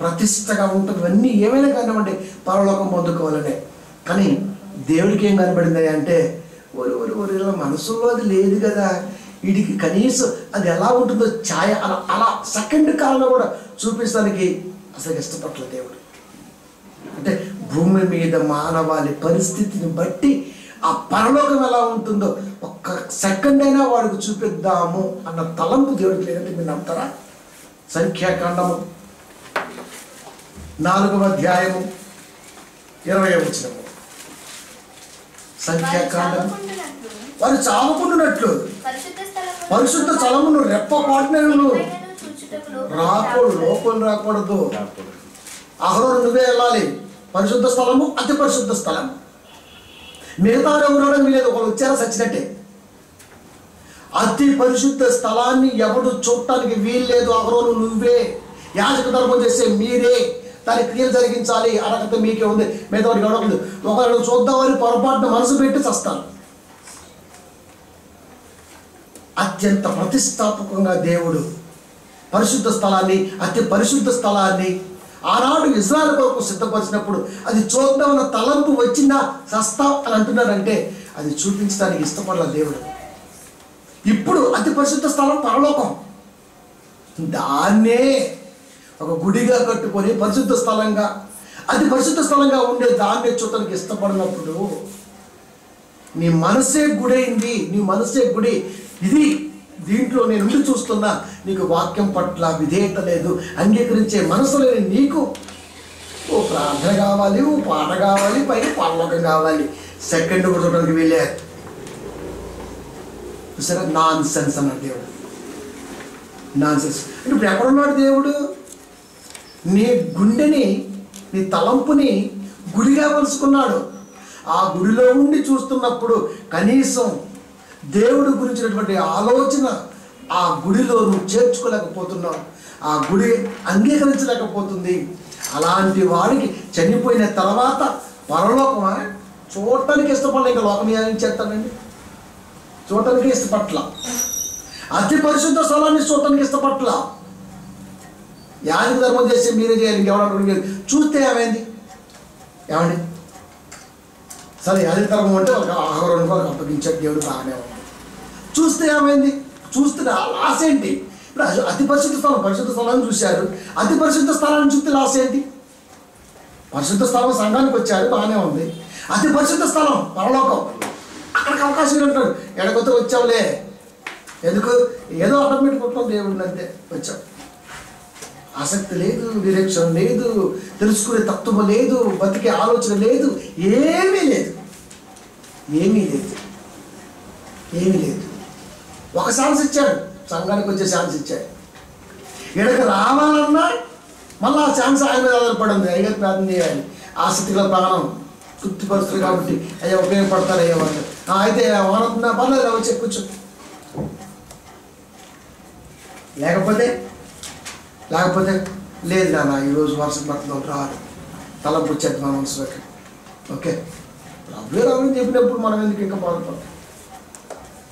Speaker 1: ప్రతిష్టగా ఉంటుంది. ఇవన్నీ ఏమైనా కానివ్వండి పరలోకం పొందుకోవాలనే. కానీ దేవుడికి ఏం కనబడింది అంటే ఒరి ఒరి ఒరు ఇలా మనసులో అది లేదు కదా. వీడికి కనీసం అది ఎలా ఉంటుందో ఛాయ అలా అలా సెకండ్ కాలంలో కూడా చూపించడానికి అసలు ఇష్టపట్ల దేవుడు. అంటే భూమి మీద మానవాళి పరిస్థితిని బట్టి ఆ పరలోకం ఎలా ఉంటుందో ఒక్క సెకండ్ అయినా వాడికి చూపిద్దాము అన్న తలంపు దేవుడికి లేదంటే మీరు నమ్ముతారా? సంఖ్యాకాండము నాలుగవ అధ్యాయము ఇరవై వచ్చినము సంఖ్యాకాండం వారు చావకుండునట్లు.
Speaker 3: పరిశుద్ధ స్థలమును పైనను చూచుటకు
Speaker 1: రాకూడదు లోపల రాకూడదు. అహరోను నువ్వే వెళ్ళాలి. పరిశుద్ధ స్థలము అతి పరిశుద్ధ స్థలం. మిగతా ఎవరు వీలేదు ఒకరు వచ్చారా సచ్చినట్టే? అతి పరిశుద్ధ స్థలాన్ని ఎవడు చూడటానికి వీల్లేదు. అహరోను నువ్వే. యాజక ధర్మం చేసే మీరే. దాని క్రియలు జరిగించాలి అర్హత మీకే ఉంది. మిగతా వాడికి ఒకరు చూద్దామని పొరపాటున మనసు పెట్టి చస్తాను. అత్యంత ప్రతిష్టాత్మకంగా దేవుడు పరిశుద్ధ స్థలాన్ని అతి పరిశుద్ధ స్థలాన్ని ఆనాడు ఇజ్రాయల్ కొరకు సిద్ధపరిచినప్పుడు అది చూద్దామన్న తలంపు వచ్చిందా? సస్తాం అని అంటున్నాడంటే అది చూపించడానికి ఇష్టపడాల దేవుడు. ఇప్పుడు అతి పరిశుద్ధ స్థలం పరలోకం. దాన్నే ఒక గుడిగా కట్టుకొని పరిశుద్ధ స్థలంగా అది పరిశుద్ధ స్థలంగా ఉండే దాన్ని చూడటానికి ఇష్టపడినప్పుడు నీ మనసే గుడైంది నీ మనసే గుడి. ఇది దీంట్లో నేను ఉండి చూస్తున్నా నీకు వాక్యం పట్ల విధేయత లేదు. అంగీకరించే మనసు లేని నీకు ఓ ప్రార్థన కావాలి ఓ పాట కావాలి పైన పర్లోకం కావాలి. సెకండ్ కూడా చూడడానికి వీలే సరే నాన్ సెన్స్ అన్నాడు దేవుడు. నాన్ సెన్స్ అంటే ఇప్పుడు ఎక్కడున్నాడు దేవుడు? నీ గుండెని నీ తలంపుని గుడిగా పలుచుకున్నాడు ఆ గుడిలో ఉండి చూస్తున్నప్పుడు కనీసం దేవుడి గురించినటువంటి ఆలోచన ఆ గుడిలో నువ్వు చేర్చుకోలేకపోతున్నావు. ఆ గుడి అంగీకరించలేకపోతుంది. అలాంటి వాడికి చనిపోయిన తర్వాత పరలోకమా? చూడటానికి ఇష్టపడలే ఇంకా లోకం ఏం చేస్తానండి చూడటానికి ఇష్టపట్ల. అతి పరిశుద్ధ స్థలాన్ని చూడటానికి ఇష్టపట్ల. యాది ధర్మం చేస్తే మీరే చేయాలి ఇంకెవడన్నా చూస్తే ఏమైంది? ఏమండి? సరే యాది ధర్మం అంటే ఒక ఆహారం వాళ్ళకి అప్పగించాడు దేవుడు బాగానే ఉంది. చూస్తే ఏమైంది? చూస్తే లాస్ ఏంటి? ఇప్పుడు అతి పరిశుద్ధ స్థలం పరిశుద్ధ స్థలాన్ని చూశారు. అతి పరిశుద్ధ స్థలాన్ని చూస్తే లాస్ ఏంటి? పరిశుద్ధ స్థలం సంఘానికి వచ్చారు బాగానే ఉంది. అతి పరిశుద్ధ స్థలం పరలోకం. అక్కడికి అవకాశం ఉంటాడు ఎడకొత్త వచ్చావులే. ఎందుకు? ఏదో ఆటోమేటిక్ ఉంటాం దేవుడిని అంతే వచ్చాం. ఆసక్తి లేదు విరేక్షణ లేదు తెలుసుకునే తత్వం లేదు బతికే ఆలోచన లేదు ఏమీ లేదు. ఏమీ లేదు. ఏమీ లేదు. ఒక ఛాన్స్ ఇచ్చాడు. సంఘానికి వచ్చే ఛాన్స్ ఇచ్చాడు. ఇక్కడికి రావాలన్నా మళ్ళీ ఆ ఛాన్స్ ఆయన మీద ఆధారపడింది అయ్యగారు ప్రార్థన చేయాలి. ఆసక్తిలో ప్రాణం. తృప్తి కాబట్టి అయ్యా ఉపయోగపడతారు అయ్యా వాళ్ళు. అయితే వానంటున్నా పర్లేదు రా, వచ్చి కూర్చో. లేకపోతే లేకపోతే లేదు నాన్న ఈరోజు వర్షం పడుతుంది రాదు తలంపు వచ్చేది మన మనసులోకి. ఓకే? రవ్వే చెప్పినప్పుడు మనం ఎందుకు ఇంకా బాధపడతాం?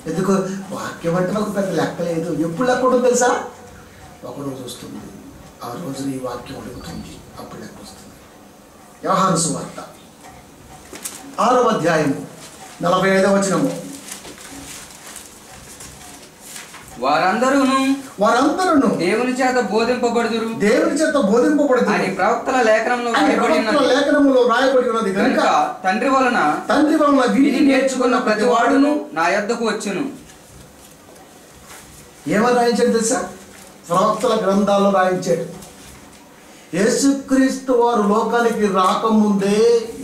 Speaker 1: ఎందుకు? వాక్యం అంటే నాకు పెద్ద లెక్క లేదు. ఎప్పుడు లెక్క ఉంటుంది తెలుసా? ఒకరోజు వస్తుంది. ఆ రోజు నీ వాక్యం అడుగుతుంది. అప్పుడు లెక్క వస్తుంది. వ్యవహార సువార్త ఆరవ అధ్యాయము నలభై ఐదవ వచనము.
Speaker 2: వారందరూను
Speaker 1: వారందరూ
Speaker 2: దేవుని చేత బోధింపబడుదురు.
Speaker 1: దేవుని చేత బోధింపబడింది
Speaker 2: అని ప్రవక్తల లేఖనంలో
Speaker 1: ఆయన
Speaker 2: రాయబడి
Speaker 1: ప్రవక్తల
Speaker 2: ఉన్నది.
Speaker 1: లేఖనములో రాయబడి ఉన్నది
Speaker 2: కనుక తండ్రి వలన
Speaker 1: తండ్రి వలన
Speaker 2: విధి
Speaker 1: విధి
Speaker 2: నేర్చుకున్న ప్రతి వాడును నా యొద్దకు వచ్చును.
Speaker 1: ఏమని రాయించాడు తెలుసా? ప్రవక్తల గ్రంథాల్లో రాయించాడు. యేసుక్రీస్తు వారు లోకానికి రాకముందే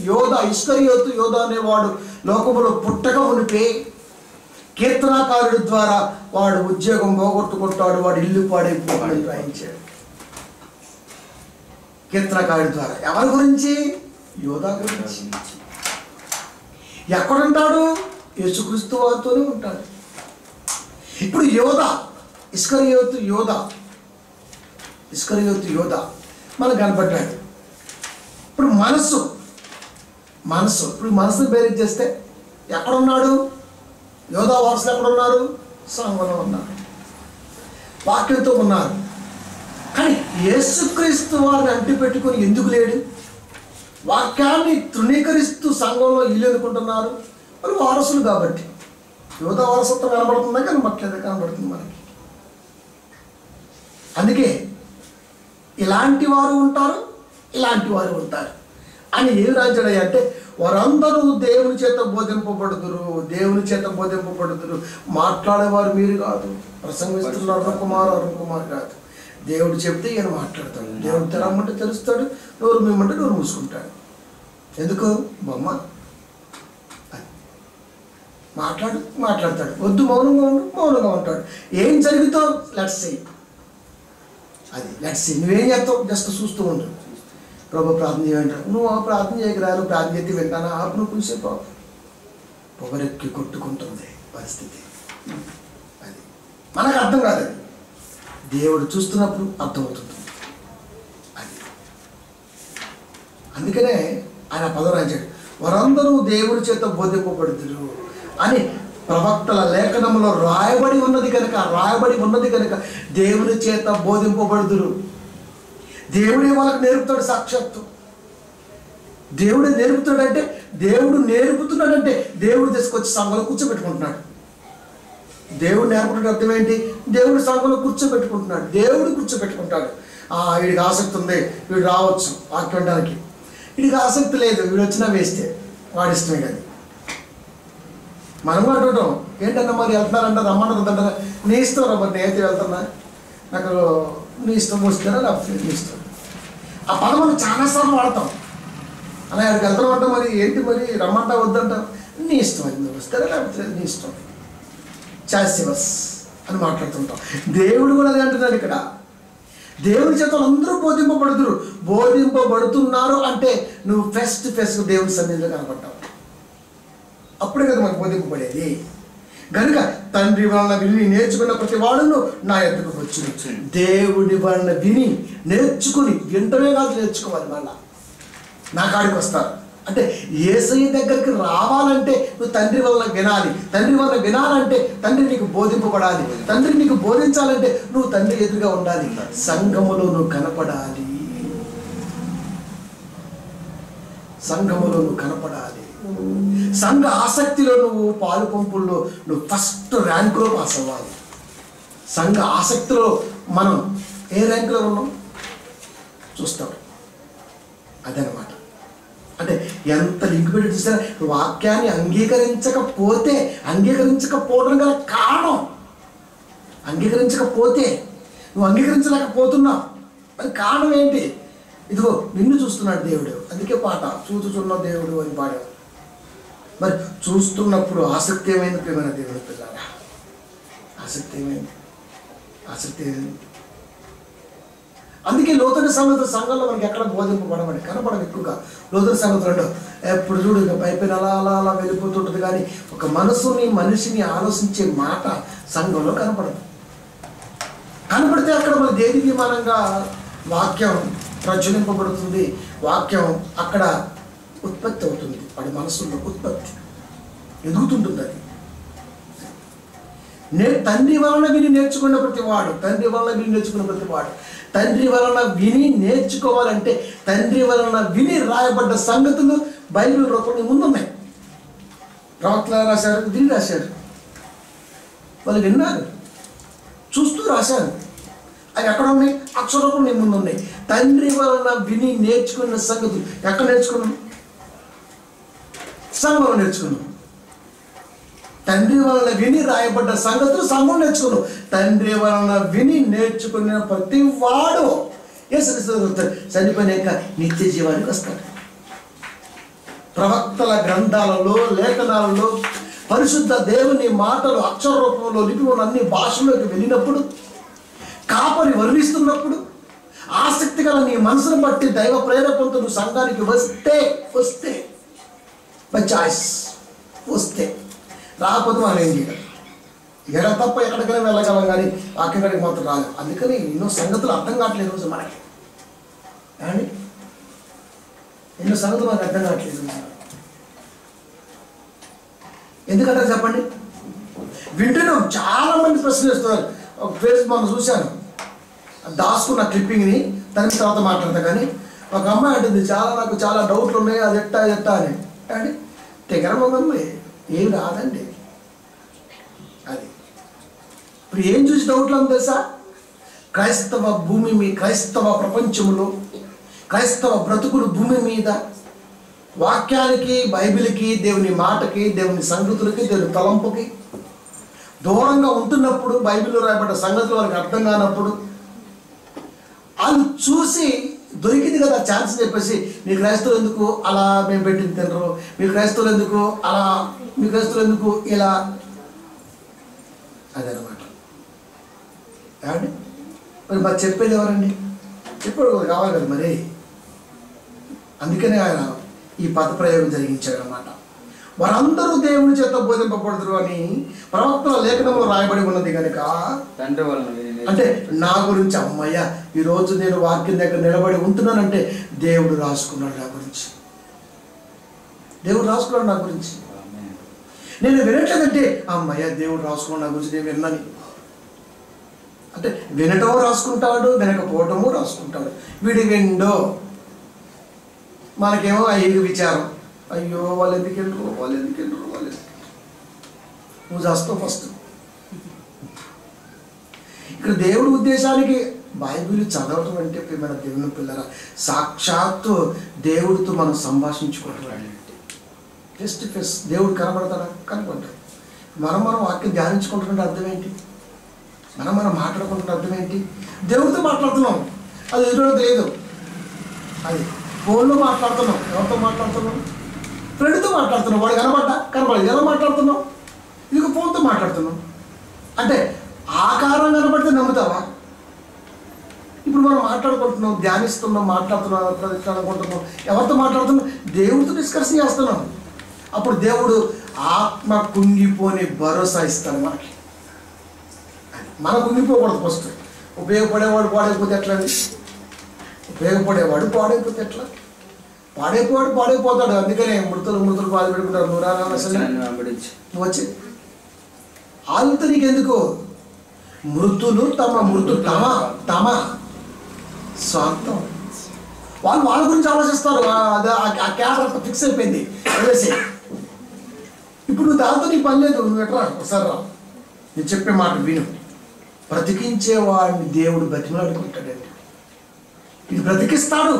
Speaker 1: యోధ ఇస్కరియోతు యోధ అనేవాడు లోకములో పుట్టక మునిపే కీర్తనాకారుడి ద్వారా వాడు ఉద్యోగం పోగొట్టుకుంటాడు వాడు ఇల్లు పాడైపోతాడని రాయించాడు. కీర్తనకారుడి ద్వారా. ఎవరి గురించి? యోధా గురించి. ఎక్కడుంటాడు? యేసుక్రీస్తు వారితోనే ఉంటాడు. ఇప్పుడు యోధ ఇస్కరియోతు యోధ ఇస్కరియోతు యోధ మనకు కనపడ్డాడు. ఇప్పుడు మనస్సు మనస్సు. ఇప్పుడు మనసును బేరీజ్ చేస్తే ఎక్కడున్నాడు? యోధా వారసులు ఎక్కడున్నారు సంఘంలో ఉన్నారు. వాక్యంతో ఉన్నారు. కానీ యేసుక్రీస్తు వారిని అంటిపెట్టుకుని ఎందుకు లేడు? వాక్యాన్ని తృణీకరిస్తూ సంఘంలో ఇల్లు అనుకుంటున్నారు మరి వారసులు కాబట్టి. యువత వారసత్వం కనబడుతుందా? కానీ కనబడట్లేదు కనబడుతుంది మనకి. అందుకే ఇలాంటి వారు ఉంటారు ఇలాంటి వారు ఉంటారు. అని ఏం రాజాడయ్య అంటే వారందరూ దేవుని చేత బోధింపబడుతురు దేవుని చేత బోధింపబడుతురు మాట్లాడేవారు మీరు కాదు. ప్రసంగిస్తున్నారు అరుణ్ కుమార్ అరుణ్ కుమార్ కాదు. దేవుడు చెప్తే ఈయన మాట్లాడతాడు. దేవుడు తెరమ్మంటే తెలుస్తాడు నోరు మేమంటే నోరు మూసుకుంటాడు. ఎందుకు? బొమ్మ. అది. మాట్లాడు మాట్లాడతాడు. వద్దు మౌనంగా ఉండు మౌనంగా ఉంటాడు. ఏం జరుగుతావు లెట్స్ అది లెట్స్ నువ్వేం చేస్తావు? జస్ట్ చూస్తూ ఉండు. ప్రభు ప్రార్థన చేయమంటాడు నువ్వు ఆ ప్రార్థన చేయకరా నువ్వు ప్రార్థన చేస్తే వింటానా? ఆపు నువ్వు కొంచెంసేపు పొగరెక్కి కొట్టుకుంటుంది పరిస్థితి. అది మనకు అర్థం కాదు. అది దేవుడు చూస్తున్నప్పుడు అర్థమవుతుంది. అది అందుకనే ఆయన పదం రాశాడు. వారందరూ దేవుడి చేత బోధింపబడుతురు అని ప్రవక్తల లేఖనంలో రాయబడి ఉన్నది కనుక రాయబడి ఉన్నది కనుక దేవుని చేత బోధింపబడుదురు. దేవుడే వాళ్ళకి నేర్పుతాడు సాక్షాత్తు. దేవుడే నేర్పుతాడంటే దేవుడు నేర్పుతున్నాడంటే దేవుడు తీసుకొచ్చి సంఘంలో కూర్చోబెట్టుకుంటున్నాడు. దేవుడు నేర్పడం అర్థం ఏంటి? దేవుడు సంఘంలో కూర్చోబెట్టుకుంటున్నాడు. దేవుడు కూర్చోబెట్టుకుంటాడు. ఆ వీడికి ఆసక్తి ఉంది. వీడు రావచ్చు వాక్యం వినడానికి వీడికి ఆసక్తి లేదు. వీడు వచ్చినా వేస్తే. వాడి ఇష్టమే కానీ మనం కూడా అంటుంటాం ఏంటన్నా మరి వెళ్తున్నారంట రమ్మన్నదంటారా నీ ఇష్టం రా మరి నేనైతే వెళ్తున్నా? నాకు నీ ఇష్టం వస్తారా లేకపోతే నీ ఇష్టం. ఆ పదం మనం చాలాసార్లు వాడతాం. అలా అక్కడికి వెళ్తామంటాం మరి ఏంటి మరి రమ్మంటా వద్దంటాం? నీ ఇష్టం అది నువ్వు వస్తారా లేకపోతే నీ ఇష్టం. చాసివస్ అని మాట్లాడుతుంటాం. దేవుడు కూడా అదే అంటున్నాడు ఇక్కడ. దేవుడి చేత అందరూ బోధింపబడుతురు బోధింపబడుతున్నారు అంటే నువ్వు ఫెస్ట్ ఫెస్ట్ దేవుడి సన్నిధిలో కనపడ్డావు. అప్పుడే కదా మనకు బోధింపబడేది. గనుక తండ్రి వలన విని నేర్చుకున్న ప్రతి వాడును నా ఎద్దకు వచ్చి దేవుడి వలన విని నేర్చుకుని వింటమే కాదు నేర్చుకోవాలి మళ్ళా. నా కాడికి వస్తారు. అంటే ఏసయ్య దగ్గరికి రావాలంటే నువ్వు తండ్రి వల్ల వినాలి. తండ్రి వల్ల వినాలంటే తండ్రి నీకు బోధింపబడాలి. తండ్రి నీకు బోధించాలంటే నువ్వు తండ్రి ఎదురుగా ఉండాలి. సంఘములో నువ్వు కనపడాలి. సంఘములో నువ్వు కనపడాలి. సంఘ ఆసక్తిలో నువ్వు పాలు పంపుల్లో నువ్వు ఫస్ట్ ర్యాంకులో పాస్ అవ్వాలి. సంఘ ఆసక్తిలో మనం ఏ ర్యాంకులో ఉన్నాం? చూస్తాం. అదనమాట. అంటే ఎంత లింక్ పెట్టి చూసారా వాక్యాన్ని అంగీకరించకపోతే అంగీకరించకపోవడం గల కారణం. అంగీకరించకపోతే నువ్వు అంగీకరించలేకపోతున్నావు. మరి కారణం ఏంటి? ఇదిగో నిన్ను చూస్తున్నాడు దేవుడు. అందుకే పాట చూచుచున్న దేవుడు అని పాడాడు మరి చూస్తున్నప్పుడు ఆసక్తి ఏమైంది ప్రేమైన దేవుడు పిల్లారా? ఆసక్తి ఏమైంది? ఆసక్తి ఏమైంది? అందుకే లోతైన సంగతి సంఘంలో మనకి ఎక్కడ బోధింపబడమని కనపడదు ఎక్కువగా. లోతైన సంగతులు అంటే ఎప్పుడు చూడు ఇక పైపైన అలా అలా అలా వెళ్ళిపోతుంటుంది కానీ ఒక మనసుని మనిషిని ఆలోచించే మాట సంఘంలో కనపడదు. కనపడితే అక్కడ మన దేని విమానంగా వాక్యం ప్రచురింపబడుతుంది? వాక్యం అక్కడ ఉత్పత్తి అవుతుంది. వాడి మనసులో ఉత్పత్తి ఎదుగుతుంటుంది అది నే తండ్రి వలన విని నేర్చుకున్న ప్రతి వాడు తండ్రి వలన విని నేర్చుకున్న ప్రతి వాడు తండ్రి వలన విని నేర్చుకోవాలంటే తండ్రి వలన విని రాయబడ్డ సంగతులు బైబిల్ రూపంలో ముందున్నాయి. ప్రవక్తలు రాశారు దీన్ని రాశారు. వాళ్ళు విన్నారు. చూస్తూ రాశారు. అవి ఎక్కడ ఉన్నాయి? అక్షరూపం నీ ముందు ఉన్నాయి తండ్రి వలన విని నేర్చుకున్న సంగతులు ఎక్కడ నేర్చుకున్నాం? సంఘంలో నేర్చుకున్నాం. తండ్రి వలన విని రాయబడ్డ సంగతులు సంఘం నేర్చుకున్నాం. తండ్రి వలన విని నేర్చుకున్న ప్రతి వాడు యేసుక్రీస్తు చనిపోయినాక నిత్య జీవానికి వస్తాడు. ప్రవక్తల గ్రంథాలలో లేఖనాలలో పరిశుద్ధ దేవుని మాటలు అక్షర రూపంలో లిపిలో అన్ని భాషల్లోకి వెళ్ళినప్పుడు కాపరి వర్ణిస్తున్నప్పుడు ఆసక్తి గల నీ మనసును బట్టి దైవ ప్రేరేపణతో నువ్వు సంఘానికి వస్తే వస్తే బై చాయిస్ వస్తే రాకపోతే మనం ఏం చేయాలి. ఎక్కడ తప్ప ఎక్కడికైనా వెళ్ళగలం కానీ అక్కడికి మాత్రం రాదు. అందుకని ఎన్నో సంగతులు అర్థం కావట్లేదు రోజు మనకి. ఏమండి? ఎన్నో సంగతులు మనకు అర్థం కావట్లేదు ఎందుకంటే చెప్పండి? వింటున్నాం చాలా మంది ప్రశ్నలు వేస్తున్నారు. ఒక ఫేస్ మనం చూశాను. దాచుకున్న క్లిప్పింగ్ని దాని తర్వాత మాట్లాడతా కానీ ఒక అమ్మాయి అంటుంది చాలా నాకు చాలా డౌట్లు ఉన్నాయి అది ఎట్టా అది ఎట్టా అని. అంటే తెగరమమ్మ ఏం రాదండి. అది. ఇప్పుడు ఏం చూసి డౌట్లు తెలుసా క్రైస్తవ భూమి మీ క్రైస్తవ ప్రపంచంలో క్రైస్తవ బ్రతుకులు భూమి మీద వాక్యానికి బైబిల్కి దేవుని మాటకి దేవుని సంగతులకి దేవుని తలంపుకి దూరంగా ఉంటున్నప్పుడు బైబిల్లో రాయబడ్డ సంగతులు వారికి అర్థం కానప్పుడు అది చూసి దొరికింది కదా ఛాన్స్ చెప్పేసి మీ క్రైస్తవులు ఎందుకు అలా మేము పెట్టింది తినరు? మీ క్రైస్తవులు ఎందుకు అలా మీ క్రైస్తవులు ఎందుకు ఇలా? అదనమాట ఏమండి? మరి మరి చెప్పేది ఎవరండి? ఎప్పుడు కావాలి కదా మరి. అందుకనే ఆయన ఈ పద ప్రయోగం జరిగించాడు అనమాట వారందరూ దేవుని చేత బోధింపబడతారు అని ప్రవక్తల లేఖనంలో రాయబడి ఉన్నది కనుక
Speaker 2: తండ్రి
Speaker 1: అంటే నా గురించి అమ్మయ్య ఈరోజు నేను వాక్యం దగ్గర నిలబడి ఉంటున్నానంటే దేవుడు రాసుకున్నాడు నా గురించి. దేవుడు రాసుకున్నాడు నా గురించి. నేను వినట్లేదంటే అమ్మయ్య దేవుడు రాసుకున్నాడు నా గురించి నేను విన్నాను. అంటే వినటం రాసుకుంటాడు వినకపోవటము రాసుకుంటాడు. వీడి విండో మనకేమో అయ్యి విచారం. అయ్యో వాళ్ళు ఎందుకు వెళ్ళరు వాళ్ళు ఎందుకు వెళ్ళరు వాళ్ళు ఎందుకు నువ్వు చేస్తావు ఫస్ట్ ఇక్కడ దేవుడి ఉద్దేశానికి బైబిల్ చదవటం అంటే మన దేవుని పిల్లల సాక్షాత్తు దేవుడితో మనం సంభాషించుకోవటం అంటే. ఫెస్ట్ ఫెస్ దేవుడు కనబడతాడా? కనబడ్డాడు మనం మనం వాక్యం ధ్యానించుకుంటున్న అర్థం ఏంటి? మనం మనం మాట్లాడుకుంటున్న అర్థం ఏంటి? దేవుడితో మాట్లాడుతున్నాం. అది ఎదురు లేదు అది ఫోన్లో మాట్లాడుతున్నాం. ఎవరితో మాట్లాడుతున్నాం? ఫ్రెండ్తో మాట్లాడుతున్నాం వాడు కనబడ్డా? కనబడలేదు. ఎలా మాట్లాడుతున్నాం ఇది ఫోన్తో మాట్లాడుతున్నాం అంటే ఆకారం కనబడితే నమ్ముతావా? ఇప్పుడు మనం మాట్లాడుకుంటున్నాం ధ్యానిస్తున్నాం మాట్లాడుతున్నాం అనుకుంటున్నాం ఎవరితో మాట్లాడుతున్నాం? దేవుడితో డిస్కషన్ చేస్తున్నాం. అప్పుడు దేవుడు ఆత్మ కుంగిపోని భరోసా ఇస్తాడు మనకి. మన కుంగిపోకూడదు ఫస్ట్ ఉపయోగపడేవాడు పాడైపోతే ఎట్లా ఉపయోగపడేవాడు పాడైపోతే ఎట్లా? పాడైపోవాడు పాడైపోతాడు. అందుకనే మృతులు మృతులు బాధ పెట్టుకుంటారు. నువ్వు వచ్చి. వాళ్ళతో నీకెందుకు? మృతులు తమ మృతు తమ తమ. స్వార్థం. వాళ్ళు వాళ్ళ గురించి ఆలోచిస్తారు. ఆ- క్యారెక్టర్ ఫిక్స్ అయిపోయింది. వదిలేసి ఇప్పుడు నువ్వు దాంతో నీ పని లేదు. నువ్వు ఎట్రా? ఒకసారి రా. నేను చెప్పే మాట విను. బ్రతికించే వాడిని దేవుడు బ్రతిమలాడుకుంటాడండి. ఇది బ్రతికిస్తాడు.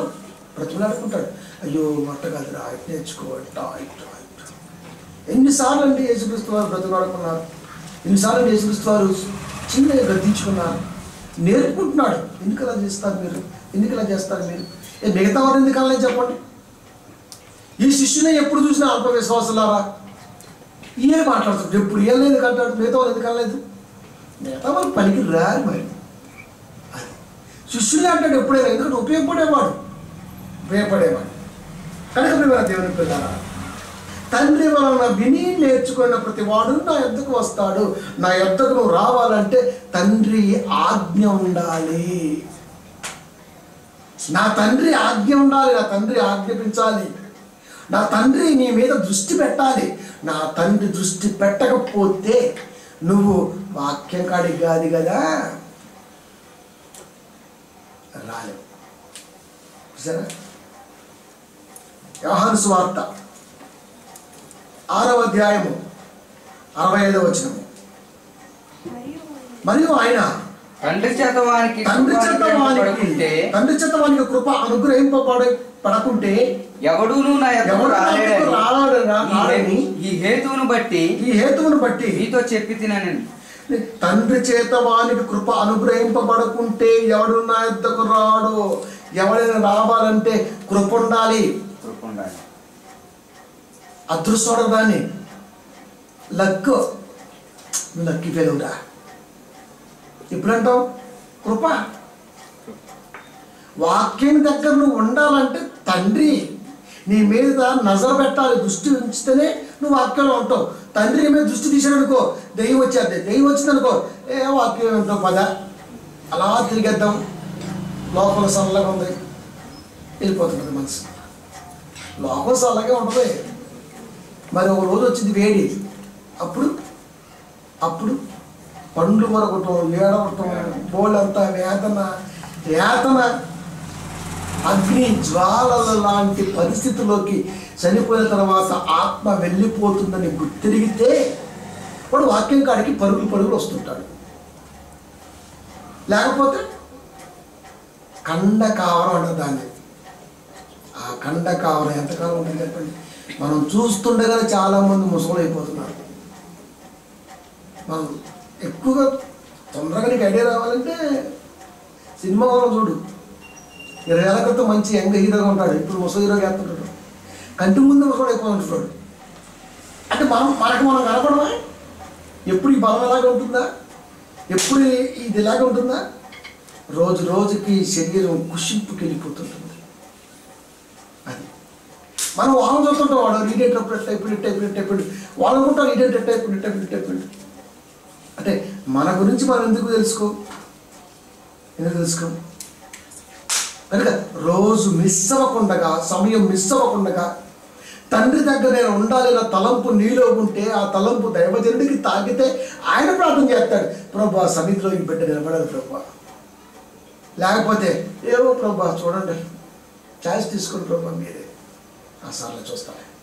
Speaker 1: బ్రతిమలాడుకుంటాడు. అయ్యో మట్ట కాదురా ఇటు నేర్చుకో ఇట్టా ఎన్నిసార్లు అండి యేసుక్రీస్తు వారు బ్రతిమలాడుకున్నారు ఎన్నిసార్లు యేసుక్రీస్తు వారు చిన్నగా గద్దించుకున్నారు? నేర్పుకుంటున్నాడు. ఎందుకు అలా చేస్తారు మీరు? ఎందుకు ఇలా చేస్తారు మీరు? ఏ మిగతా వారు ఎందుకు అలా చెప్పండి. ఈ శిష్యునే ఎప్పుడు చూసినా అల్ప విశ్వాసులారా ఈయన మాట్లాడుతుంది ఎప్పుడు ఏం లేదు కంటాడు మిగతా వాళ్ళు ఎందుకు అనలేదు? మిగతా వాళ్ళు పనికి రారు మరి. శిష్యులే అంటాడు ఎప్పుడైనా. ఎందుకంటే ఉపయోగపడేవాడు. ఉపయోగపడేవాడు. కనుక మేము దేవుని పిల్లల తండ్రి వలన విని నేర్చుకున్న ప్రతి వాడు నా ఎద్దకు వస్తాడు. నా ఎద్దకు నువ్వు రావాలంటే తండ్రి ఆజ్ఞ ఉండాలి. నా తండ్రి ఆజ్ఞ ఉండాలి నా తండ్రి ఆజ్ఞాపించాలి. నా తండ్రి నీ మీద దృష్టి పెట్టాలి. నా తండ్రి దృష్టి పెట్టకపోతే నువ్వు వాక్యం కాడికి కాదు కదా. రాలేవు. సరే యోహాను సువార్త ఆరవ అధ్యాయము అరవై ఐదవ వచనము.
Speaker 3: మరియు
Speaker 1: ఆయన
Speaker 2: తండ్రి చేత వానికి
Speaker 1: తండ్రి చేత వానికి తండ్రి చేత వానికి కృప అనుగ్రహింపబడ పడకుంటే
Speaker 2: ఎవడును నా ఎద్దకు
Speaker 1: ఎవడు నా
Speaker 2: రాలేడని ఈ హేతువును బట్టి
Speaker 1: ఈ హేతువును బట్టి
Speaker 2: మీతో చెప్పి తినని.
Speaker 1: తండ్రి చేత వానికి కృప అనుగ్రహింపబడకుంటే ఎవడు నా యొద్దకు రాడు? ఎవడైనా రావాలంటే కృప ఉండాలి.
Speaker 2: ఉన్నాడు ఉండాలి
Speaker 1: అదృష్టం దాన్ని లక్ నువ్వు లక్కి ఫెయిల్వురా ఎప్పుడంటావు? కృప. వాక్యం దగ్గర నువ్వు ఉండాలంటే తండ్రి నీ మీద నజర పెట్టాలి దృష్టి ఉంచితేనే నువ్వు వాక్యంలో ఉంటావు. తండ్రి నీ మీద దృష్టి తీసాడనుకో దెయ్యం వచ్చేది దెయ్యం వచ్చింది అనుకో ఏ వాక్యం ఉంటావు పద. అలా తిరిగేద్దాం. లోపల సన్నగా ఉంది. వెళ్ళిపోతున్నది మనసు. లోకం అలాగే ఉంటుంది. మరి ఒక రోజు వచ్చింది వేడి. అప్పుడు అప్పుడు పండ్లు కొరకటం ఏడవటం బోళ్ళంతా వేదన వేదన అగ్ని జ్వాలల లాంటి పరిస్థితిలోకి చనిపోయిన తర్వాత ఆత్మ వెళ్ళిపోతుందని గుర్తిరిగితే వాడు వాక్యం కాడికి పరుగులు పరుగులు వస్తుంటాడు. లేకపోతే కండ కావడం అన్నదాన్ని. కండ కావరం ఎంతకాలం ఉంటుంది చెప్పండి? మనం చూస్తుండగానే చాలామంది ముసలు అయిపోతున్నారు. మనం ఎక్కువగా తొందరగా నీకు ఐడియా రావాలంటే సినిమా వాళ్ళు చూడు. ఇరవై ఏళ్ళ క్రితం మంచి యంగ్ హీరోగా ఉంటాడు. ఇప్పుడు ముసలి హీరోగా వేస్తుంటాడు కంటి ముందు ముసలు అయిపోతుంటాడు. అంటే మనం మనకు మనం కనపడమా? ఎప్పుడు ఈ బలం ఎలాగ ఉంటుందా? ఎప్పుడు ఇది ఇలాగ ఉంటుందా? రోజు రోజుకి శరీరం కుషింపుకి వెళ్ళిపోతుంటుంది అది. మనం వాళ్ళని చూస్తుంటాం వాడు రీడేట్ ఎప్పుడు టైప్ టైప్ టైప్ వాళ్ళు అనుకుంటారు రీడేట్ టైప్ టైప్ టైప్ అంటే మన గురించి మనం ఎందుకు తెలుసుకో? ఎందుకు తెలుసుకో? కనుక రోజు మిస్ అవ్వకుండా సమయం మిస్ అవ్వకుండా తండ్రి దగ్గర నేను ఇలా తలంపు నీలో ఉంటే ఆ తలంపు దైవజనుడికి తాకితే ఆయన ప్రార్థన చేస్తాడు. ప్రభా సన్నిధిలో ఈ బిడ్డ నిలబడాలి ప్రభా. లేకపోతే ఏవో ప్రభా చూడండి. ఛాయిస్ తీసుకోండి ప్రభా మీరే. ఆ సార్లు చూస్తాను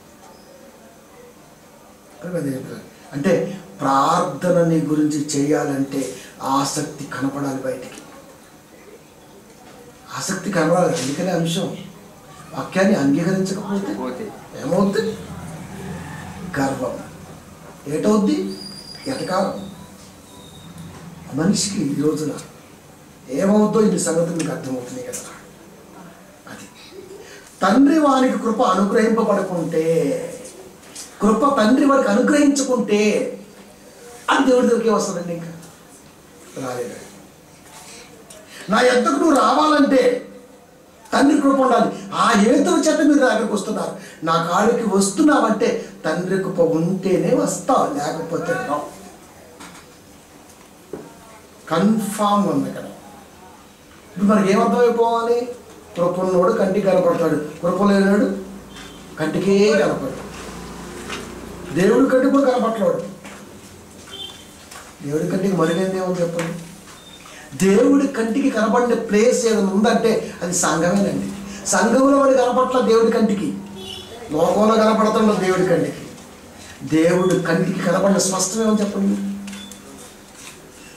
Speaker 1: అంటే ప్రార్థన నీ గురించి చేయాలంటే ఆసక్తి కనపడాలి బయటికి. ఆసక్తి కనబడాలి అందుకనే అంశం? వాక్యాన్ని అంగీకరించకపోతే
Speaker 2: పోతే.
Speaker 1: ఏమవుద్ది? గర్వం. ఏటవుద్ది? ఎటకారం. మనిషికి ఈ రోజున ఏమవుద్దో ఈ సంగతి మీకు అర్థమవుతుంది కదా. తండ్రి వారికి కృప అనుగ్రహింపబడకుంటే కృప తండ్రి వారికి అనుగ్రహించుకుంటే అది దేవుడి దగ్గరికి వస్తుందండి ఇంకా. రాలేదు. నా ఎద్దకు నువ్వు రావాలంటే తండ్రి కృప ఉండాలి. ఆ హేతువు చేత మీరు నా దగ్గరికి వస్తున్నారు. నా కాడికి వస్తున్నావంటే తండ్రి కృప ఉంటేనే వస్తావు లేకపోతే రావు. కన్ఫామ్ ఉంది కదా ఇప్పుడు మనకి ఏమర్థమైపోవాలి? కృప ఉన్నవాడు కంటికి కనపడతాడు. కృప లేనివాడు కంటికే కనపడతాడు దేవుడి కంటికి కూడా కనపడలేడు దేవుడి కంటికి మరుగైంది ఏమో చెప్పండి. దేవుడి కంటికి కనపడిన ప్లేస్ ఏదైనా ఉందంటే అది సంఘమేనండి. సంఘంలో వాడు కనపట్ల దేవుడి కంటికి. లోకంలో కనపడుతున్న దేవుడి కంటికి. దేవుడి కంటికి కనపడిన స్పష్టమేమో చెప్పండి?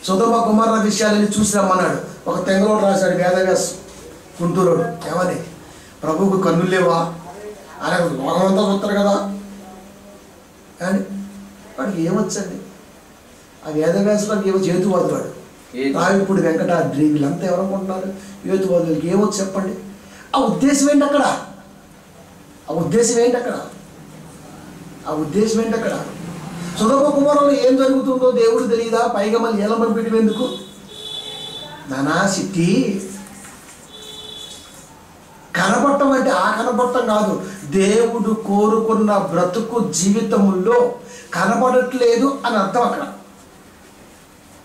Speaker 1: సుధమ కుమార విషయాలని చూసి రమ్మన్నాడు. ఒక తెంగలో రాశాడు వేదవ్యాసం. గుంటూరుడు ఏమని ప్రభువుకు కన్నులు లేవా? ఆయన లోకమంతా చూస్తారు కదా. కానీ వాడికి ఏమొచ్చండి? ఆ వేదవ్యాసులకు ఏమో చేతువాదు వాడు? రావిపూడి వెంకటాద్రి వీళ్ళంతా ఎవరనుకుంటున్నారు యువతివాదులకి ఏమొచ్చు చెప్పండి. ఆ ఉద్దేశం ఏంటి అక్కడ? ఆ ఉద్దేశం ఏంటి అక్కడ? ఆ ఉద్దేశం ఏంటి అక్కడ? సుధమ కుమారంలో ఏం జరుగుతుందో దేవుడు తెలియదా పైగా మళ్ళీ ఏలం పంపించడం ఎందుకు నానా సిట్టి. కనబట్టం అంటే ఆ కనబట్టం కాదు. దేవుడు కోరుకున్న బ్రతుకు జీవితముల్లో కనబడట్లేదు అని అర్థం అక్కడ.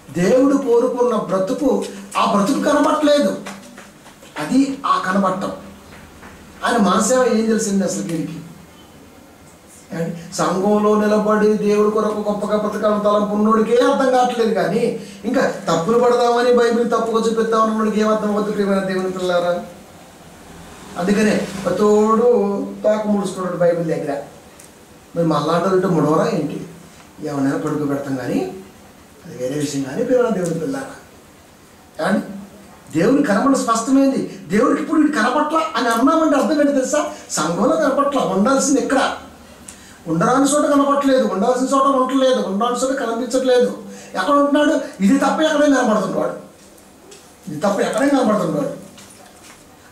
Speaker 1: దేవుడు కోరుకున్న బ్రతుకు ఆ బ్రతుకు కనపడట్లేదు అది ఆ కనబట్టం ఆయన మనసేవ ఏం తెలిసింది అసలు దీనికి? సంఘంలో నిలబడి దేవుడి కొరకు గొప్పగా బ్రతకాలని తలంపు ఉన్నోడికే అర్థం కావట్లేదు కానీ ఇంకా తప్పులు పడదామని బైబిల్ తప్పుగా చూపిద్దామని ఉన్నోడికి ఏం అర్థం అవుతుంది ప్రియమైన దేవుని పిల్లారా అందుకనే తోడు తోక ముడుచుకున్నాడు బైబిల్ దగ్గర. మరి మళ్ళాంటే ముడవరా ఏంటి? ఏమైనా పడుకో పెడతాం కానీ అది వేరే విషయం కానీ పిల్లల దేవుని పిల్లారా కానీ దేవుని కనపడ స్పష్టమైంది. దేవుడికి ఇప్పుడు వీడు కనపట్ల అని అన్నామంటే అర్థం ఏంటి తెలుసా? సంఘంలో కనపట్ల ఉండాల్సింది ఎక్కడ? ఉండరాని చోట కనపట్లేదు ఉండాల్సిన చోట ఉండట్లేదు ఉండాల్సిన చోట కనిపించట్లేదు. ఎక్కడ ఉంటున్నాడు? ఇది తప్ప ఎక్కడైనా కనపడుతున్నాడు ఇది తప్ప ఎక్కడైనా కనపడుతున్నాడు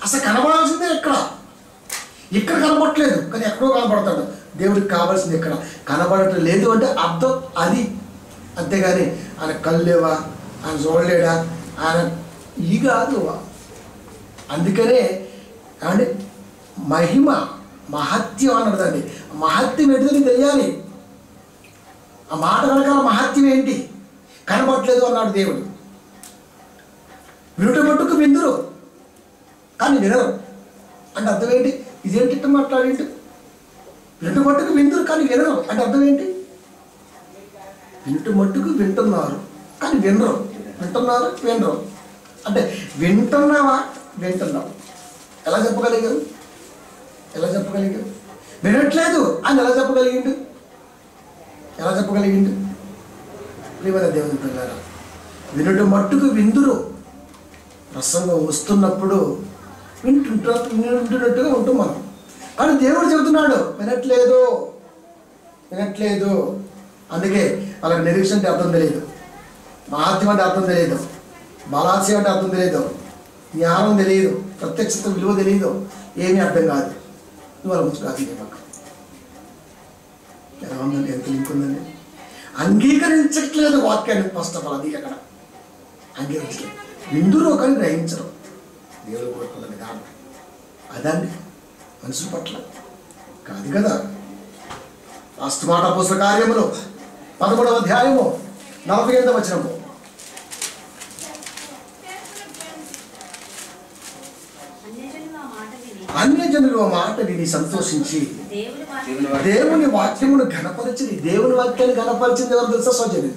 Speaker 1: అసలు కనబడాల్సిందే ఎక్కడ? ఇక్కడ కనపడట్లేదు కానీ ఎక్కడో కనబడతాడు. దేవుడికి కావాల్సింది ఎక్కడ? కనబడటం లేదు అంటే అర్థం అది. అంతేగాని ఆయన కళ్ళు లేవా? ఆయన చూడలేడా? ఆయన ఈ కాదు. అందుకనే అంటే మహిమ మహత్యం అన్నదండి. మహత్యం ఏంటిదో తెలియాలి. ఆ మాట వెనకాల మహత్యం ఏంటి? కనబడట్లేదు అన్నాడు దేవుడు. వినుట మట్టుకు విందురు. కానీ వినరు అంటే అర్థం ఏంటి ఇదేంటి మాట్లాడేంటి వింటు మట్టుకు వింటురు కానీ వినరు. అంటే అర్థం ఏంటి వింటు మట్టుకు వింటున్నారు కానీ వినరు. వింటున్నారు వినరు. అంటే వింటున్నావా? వింటున్నావు. ఎలా చెప్పగలిగారు ఎలా చెప్పగలిగారు వినట్లేదు. అని ఎలా చెప్పగలిగిండు? ఎలా చెప్పగలిగిండు? ప్రియమైన దేవుని పిల్లారా వినుట మట్టుకు విందురు. ప్రసంగం వస్తున్నప్పుడు వింటుంటా వింటున్నట్టుగా ఉంటాం మనం. కానీ దేవుడు చెబుతున్నాడు వినట్లేదు వినట్లేదు. అందుకే వాళ్ళకి నిరీక్షణ అంటే అర్థం తెలియదు. మహాత్యం అంటే అర్థం తెలియదు. బలాస్యం అంటే అర్థం తెలియదు. జ్ఞానం తెలియదు. ప్రత్యక్షత విలువ తెలియదు. ఏమీ అర్థం కాదు. ఇవాళ వాళ్ళ ముందు కాదు పక్క ఎలా ఉందండి? ఎంత లింక్ అంగీకరించట్లేదు వాక్యాన్ని ఫస్ట్ ఆఫ్ ఆల్ అది అక్కడ అంగీకరించలేదు విందులో కానీ గ్రహించరు దేవుడు కోరుకున్న విధానం అదండి మనుషుల పట్ల. కాదు కదా? లాస్ట్ మాట పుస్తక కార్యములు. పదమూడవ అధ్యాయము నలభై ఎనిమిది వచనము.
Speaker 3: అన్యజనుల మాట విని
Speaker 1: సంతోషించి
Speaker 3: దేవుని
Speaker 1: వాక్యమును ఘనపరిచింది దేవుని వాక్యాన్ని ఘనపరిచింది ఎవరు తెలుసా? స్వజనులు.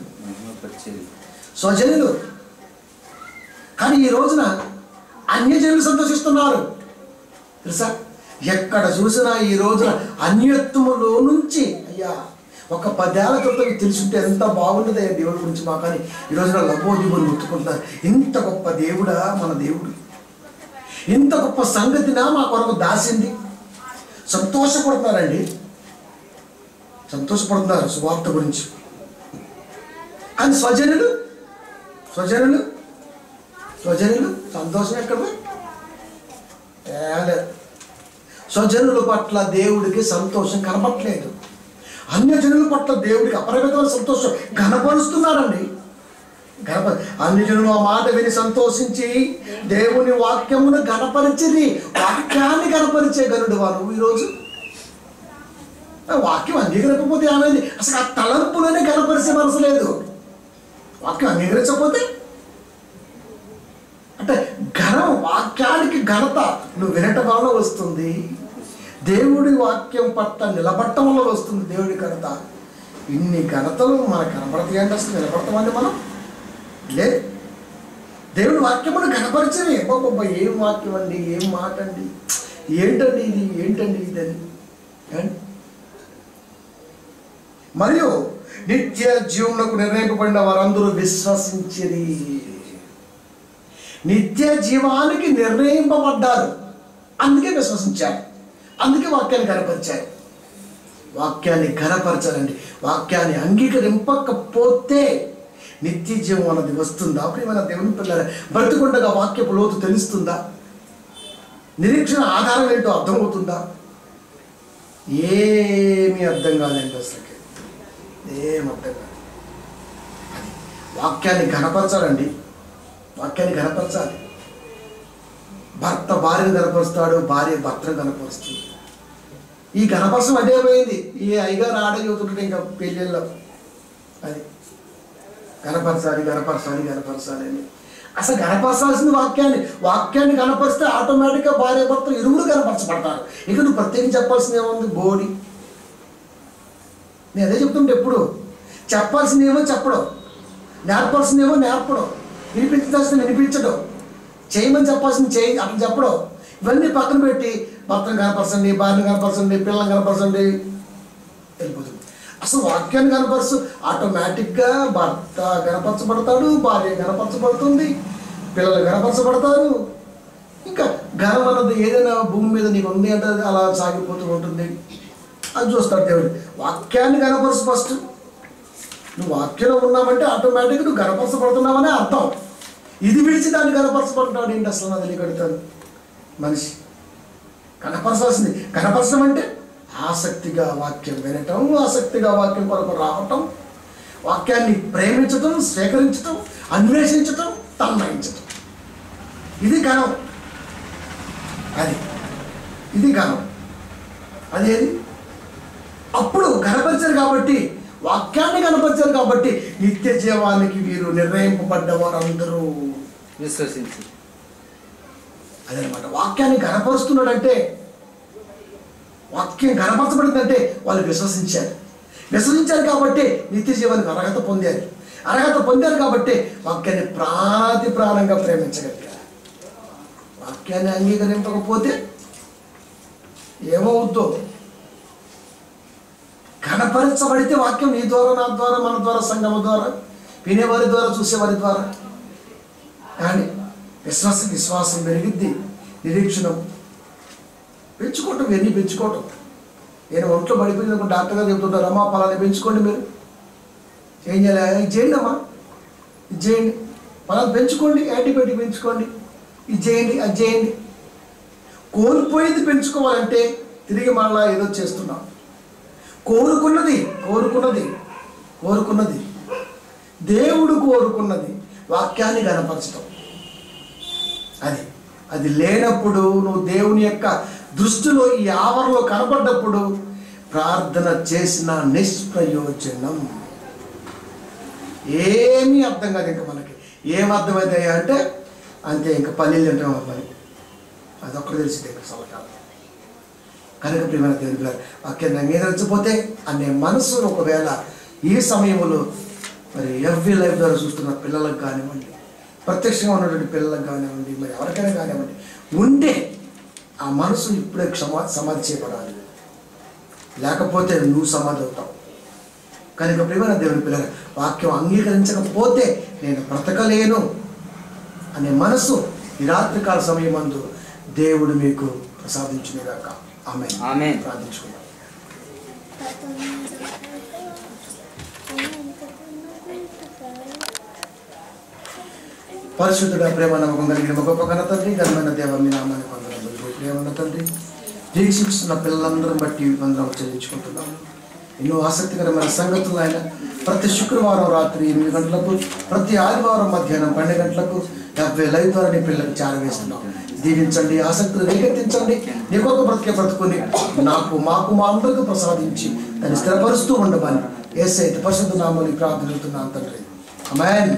Speaker 1: స్వజనులు. కానీ ఈ రోజున అన్యజనులు సంతోషిస్తున్నారు. తెలుసా? ఎక్కడ చూసినా ఈ రోజున అన్యత్వములో నుంచి అయ్యా ఒక పదేళ్ళ క్రితం తెలుసుంటే ఎంత బాగుంటుంది దేవుడి గురించి మా కానీ ఈ రోజున లభోదీవులు ముట్టుకుంటున్నారు ఇంత గొప్ప దేవుడా మన దేవుడు. ఇంత గొప్ప సంగతినా మా కొరకు దాసింది. సంతోషపడుతున్నారండి. సంతోషపడుతున్నారు సువార్త గురించి. కానీ స్వజనులు స్వజనులు స్వజనులు? సంతోషం ఎక్కడ లేదు. స్వజనుల పట్ల దేవుడికి సంతోషం కనపట్లేదు. అన్యజనుల పట్ల దేవుడికి అపరిమితమైన సంతోషం కనపరుస్తున్నారండి గణప అన్యజనులు ఆ మాట విని సంతోషించి దేవుని వాక్యమును గణపరిచిరి వాక్యాన్ని గణపరిచే గనుడు వారు ఈరోజు. వాక్యం అంగీకరించకపోతే ఏమైంది? అసలు ఆ తలంపులోనే గణపరిచే మనసు లేదు. వాక్యం అంగీకరించకపోతే అంటే ఘనం వాక్యానికి ఘనత నువ్వు వినటం వలన వస్తుంది. దేవుడి వాక్యం పట్ల నిలబట్టం వల్ల వస్తుంది దేవుడి ఘనత. ఇన్ని ఘనతలు మనకు కనపడతాయండి అసలు నిలబడతామండి మనం లే దేవుడి వాక్యమును కనపరిచని బాబా ఏం వాక్యం అండి? ఏం మాట అండి? ఏంటండి ఇది? ఏంటండి ఇది అని? మరియు నిత్య జీవనకు నిర్ణయింపబడిన వారందరూ విశ్వసించిరి. నిత్య జీవానికి నిర్ణయింపబడ్డారు. అందుకే విశ్వసించారు. అందుకే వాక్యాన్ని కనపరిచారు. వాక్యాన్ని ఘనపరచాలండి వాక్యాన్ని అంగీకరింపకపోతే నిత్య జీవం అన్నది వస్తుందా? ప్రియమైన దేవుని పిల్లలు బ్రతికుండగా వాక్యపు లోతు తెలుస్తుందా? నిరీక్షణ ఆధారం ఏంటో అర్థమవుతుందా? ఏమీ అర్థం కాదండి అసలుకి. ఏం అర్థం కాదు వాక్యాన్ని ఘనపరచాలండి వాక్యాన్ని ఘనపరచాలి భర్త భార్యను కనపరుస్తాడు భార్య భర్తను కనపరుస్తుంది ఈ గణపరసం అదే పోయింది. ఈ అయ్యగారు ఆడే చదువుతుంటే ఇంకా పెళ్ళిళ్ళలో. అది గణపరచాలి గణపరచాలి గణపరచాలి అని. అసలు గణపరచాల్సింది వాక్యాన్ని. వాక్యాన్ని కనపరిస్తే ఆటోమేటిక్గా భార్య భర్త ఇరువురు కనపరచబడతారు ఇక నువ్వు ప్రత్యేకించి చెప్పాల్సింది ఏముంది? బోడి. నేను అదే చెప్తుంటే ఎప్పుడు? చెప్పాల్సిందేమో చెప్పడం. నేర్పాల్సిందేమో నేర్పడం. వినిపించాల్సిన వినిపించడం చేయమని చెప్పాల్సింది చేయి అక్కడ చెప్పడం. ఇవన్నీ పక్కన పెట్టి భర్తను కనపరచండి భార్యను కనపరచండి పిల్లలు కనపరచండి. వెళ్ళిపోతుంది. అసలు వాక్యాన్ని కనపరచు ఆటోమేటిక్గా భర్త కనపరచబడతాడు భార్య కనపరచబడుతుంది పిల్లలు కనపరచబడతారు. ఇంకా ఘనం అన్నది ఏదైనా భూమి మీద నీకు ఉంది అంటే అలా సాగిపోతూ ఉంటుంది. అది చూస్తాడు దేవుడు. వాక్యాన్ని కనపరచు ఫస్ట్ నువ్వు వాక్యంలో ఉన్నావంటే ఆటోమేటిక్గా నువ్వు గనపరచబడుతున్నావనే అర్థం. ఇది విడిచి దాన్ని గనపరచబడుతున్నాడు ఏంటి అసలు నాకు తెలియకడతాను మనిషి. కనపరచాల్సింది కనపరచడం అంటే ఆసక్తిగా వాక్యం వినటం ఆసక్తిగా వాక్యం కొరకు రావటం వాక్యాన్ని ప్రేమించటం స్వీకరించటం అన్వేషించటం తన్మయించటం ఇది ఘనం అది. ఇది ఘనం అదేది అప్పుడు కనపరిచారు కాబట్టి వాక్యాన్ని కనపరిచారు కాబట్టి నిత్య జీవానికి వీరు నిర్ణయింపబడ్డ వారందరూ
Speaker 2: విశ్వసించి.
Speaker 1: అదనమాట. వాక్యాన్ని కనపరుస్తున్నాడంటే వాక్యం కనపరచబడిందంటే వాళ్ళు విశ్వసించారు. విశ్వసించారు కాబట్టి నిత్య జీవానికి అర్హత పొందారు. అర్హత పొందారు కాబట్టి వాక్యాన్ని ప్రాణాది ప్రాణంగా ప్రేమించగలిగారు. వాక్యాన్ని అంగీకరింపకపోతే ఏమవుద్దో? కనపరచబడితే వాక్యం నీ ద్వారా నా ద్వారా మన ద్వారా సంఘం ద్వారా వినేవారి ద్వారా చూసేవారి ద్వారా. కానీ విశ్వాసం విశ్వాసం పెరిగిద్ది నిరీక్షణ. పెంచుకోవటం ఎన్ని పెంచుకోవటం. నేను ఒంట్లో పడిపోయినప్పుడు డాక్టర్ గారు చెబుతుంటారు అమ్మా పలాని పెంచుకోండి మీరు. ఏం చేయాలి? ఇది చేయండి అమ్మా ఇది చేయండి. పలాని పెంచుకోండి యాంటీబయాటిక్ పెంచుకోండి. ఇది చేయండి అది చేయండి. కోల్పోయేది పెంచుకోవాలంటే తిరిగి మళ్ళా ఏదో చేస్తున్నాం. కోరుకున్నది కోరుకున్నది కోరుకున్నది. దేవుడు కోరుకున్నది వాక్యాన్ని గనపరచడం అది అది లేనప్పుడు నువ్వు దేవుని యొక్క దృష్టిలో ఈ ఆవరణలో కనపడ్డప్పుడు ప్రార్థన చేసిన నిష్ప్రయోజనం. ఏమీ అర్థం కాదు ఇంకా మనకి. ఏం అంటే అంతే ఇంకా పల్లీలు తింటాం పని. అదొక్కటి తెలిసింది ఇంకా సలకాలం కనుక ప్రియమైన దేవుని పిల్లలు వాక్యాన్ని అంగీకరించకపోతే అనే మనసు ఒకవేళ ఈ సమయంలో మరి ఎవ్రీ లైఫ్ ద్వారా చూస్తున్న పిల్లలకు కానివ్వండి ప్రత్యక్షంగా ఉన్నటువంటి పిల్లలకు కానివ్వండి మరి ఎవరికైనా కానివ్వండి ఉంటే ఆ మనసు ఇప్పుడే క్షమా సమాధి చేయబడాలి. లేకపోతే నువ్వు సమాధి అవుతావు. కనుక ప్రియమైన దేవుని పిల్లలు వాక్యం అంగీకరించకపోతే నేను బ్రతకలేను అనే మనసు ఈ రాత్రికాల సమయం మందు దేవుడు మీకు ప్రసాదించునేగాక. ఆమె
Speaker 2: ఆమేన్.
Speaker 1: ప్రార్థించుకుందాం పరిశుద్ధుడ ప్రేమ నమ్మకం కలిగిన గొప్ప గణ తండ్రి ఘనమైన దేవ మీ నామాన్ని పొందడం ప్రేమ ఉన్న తండ్రి దీక్షిస్తున్న పిల్లలందరం బట్టి వందనం చెల్లించుకుంటున్నాం. ఎన్నో ఆసక్తికరమైన సంగతులు ఆయన. ప్రతి శుక్రవారం రాత్రి ఎనిమిది గంటలకు ప్రతి ఆదివారం మధ్యాహ్నం పన్నెండు గంటలకు డెబ్బై లైవ్ ద్వారా నీ పిల్లలకు చేరవేస్తున్నాం. దీవించండి ఆసక్తిని రేకెత్తించండి నీ కొత్త బ్రతికే బ్రతుకుని నాకు మాకు మా అందరికీ ప్రసాదించి దాన్ని స్థిరపరుస్తూ ఉండమని ఏసైతే పరిశుద్ధ నామని ప్రార్థిస్తున్నాను తండ్రి. అమెన్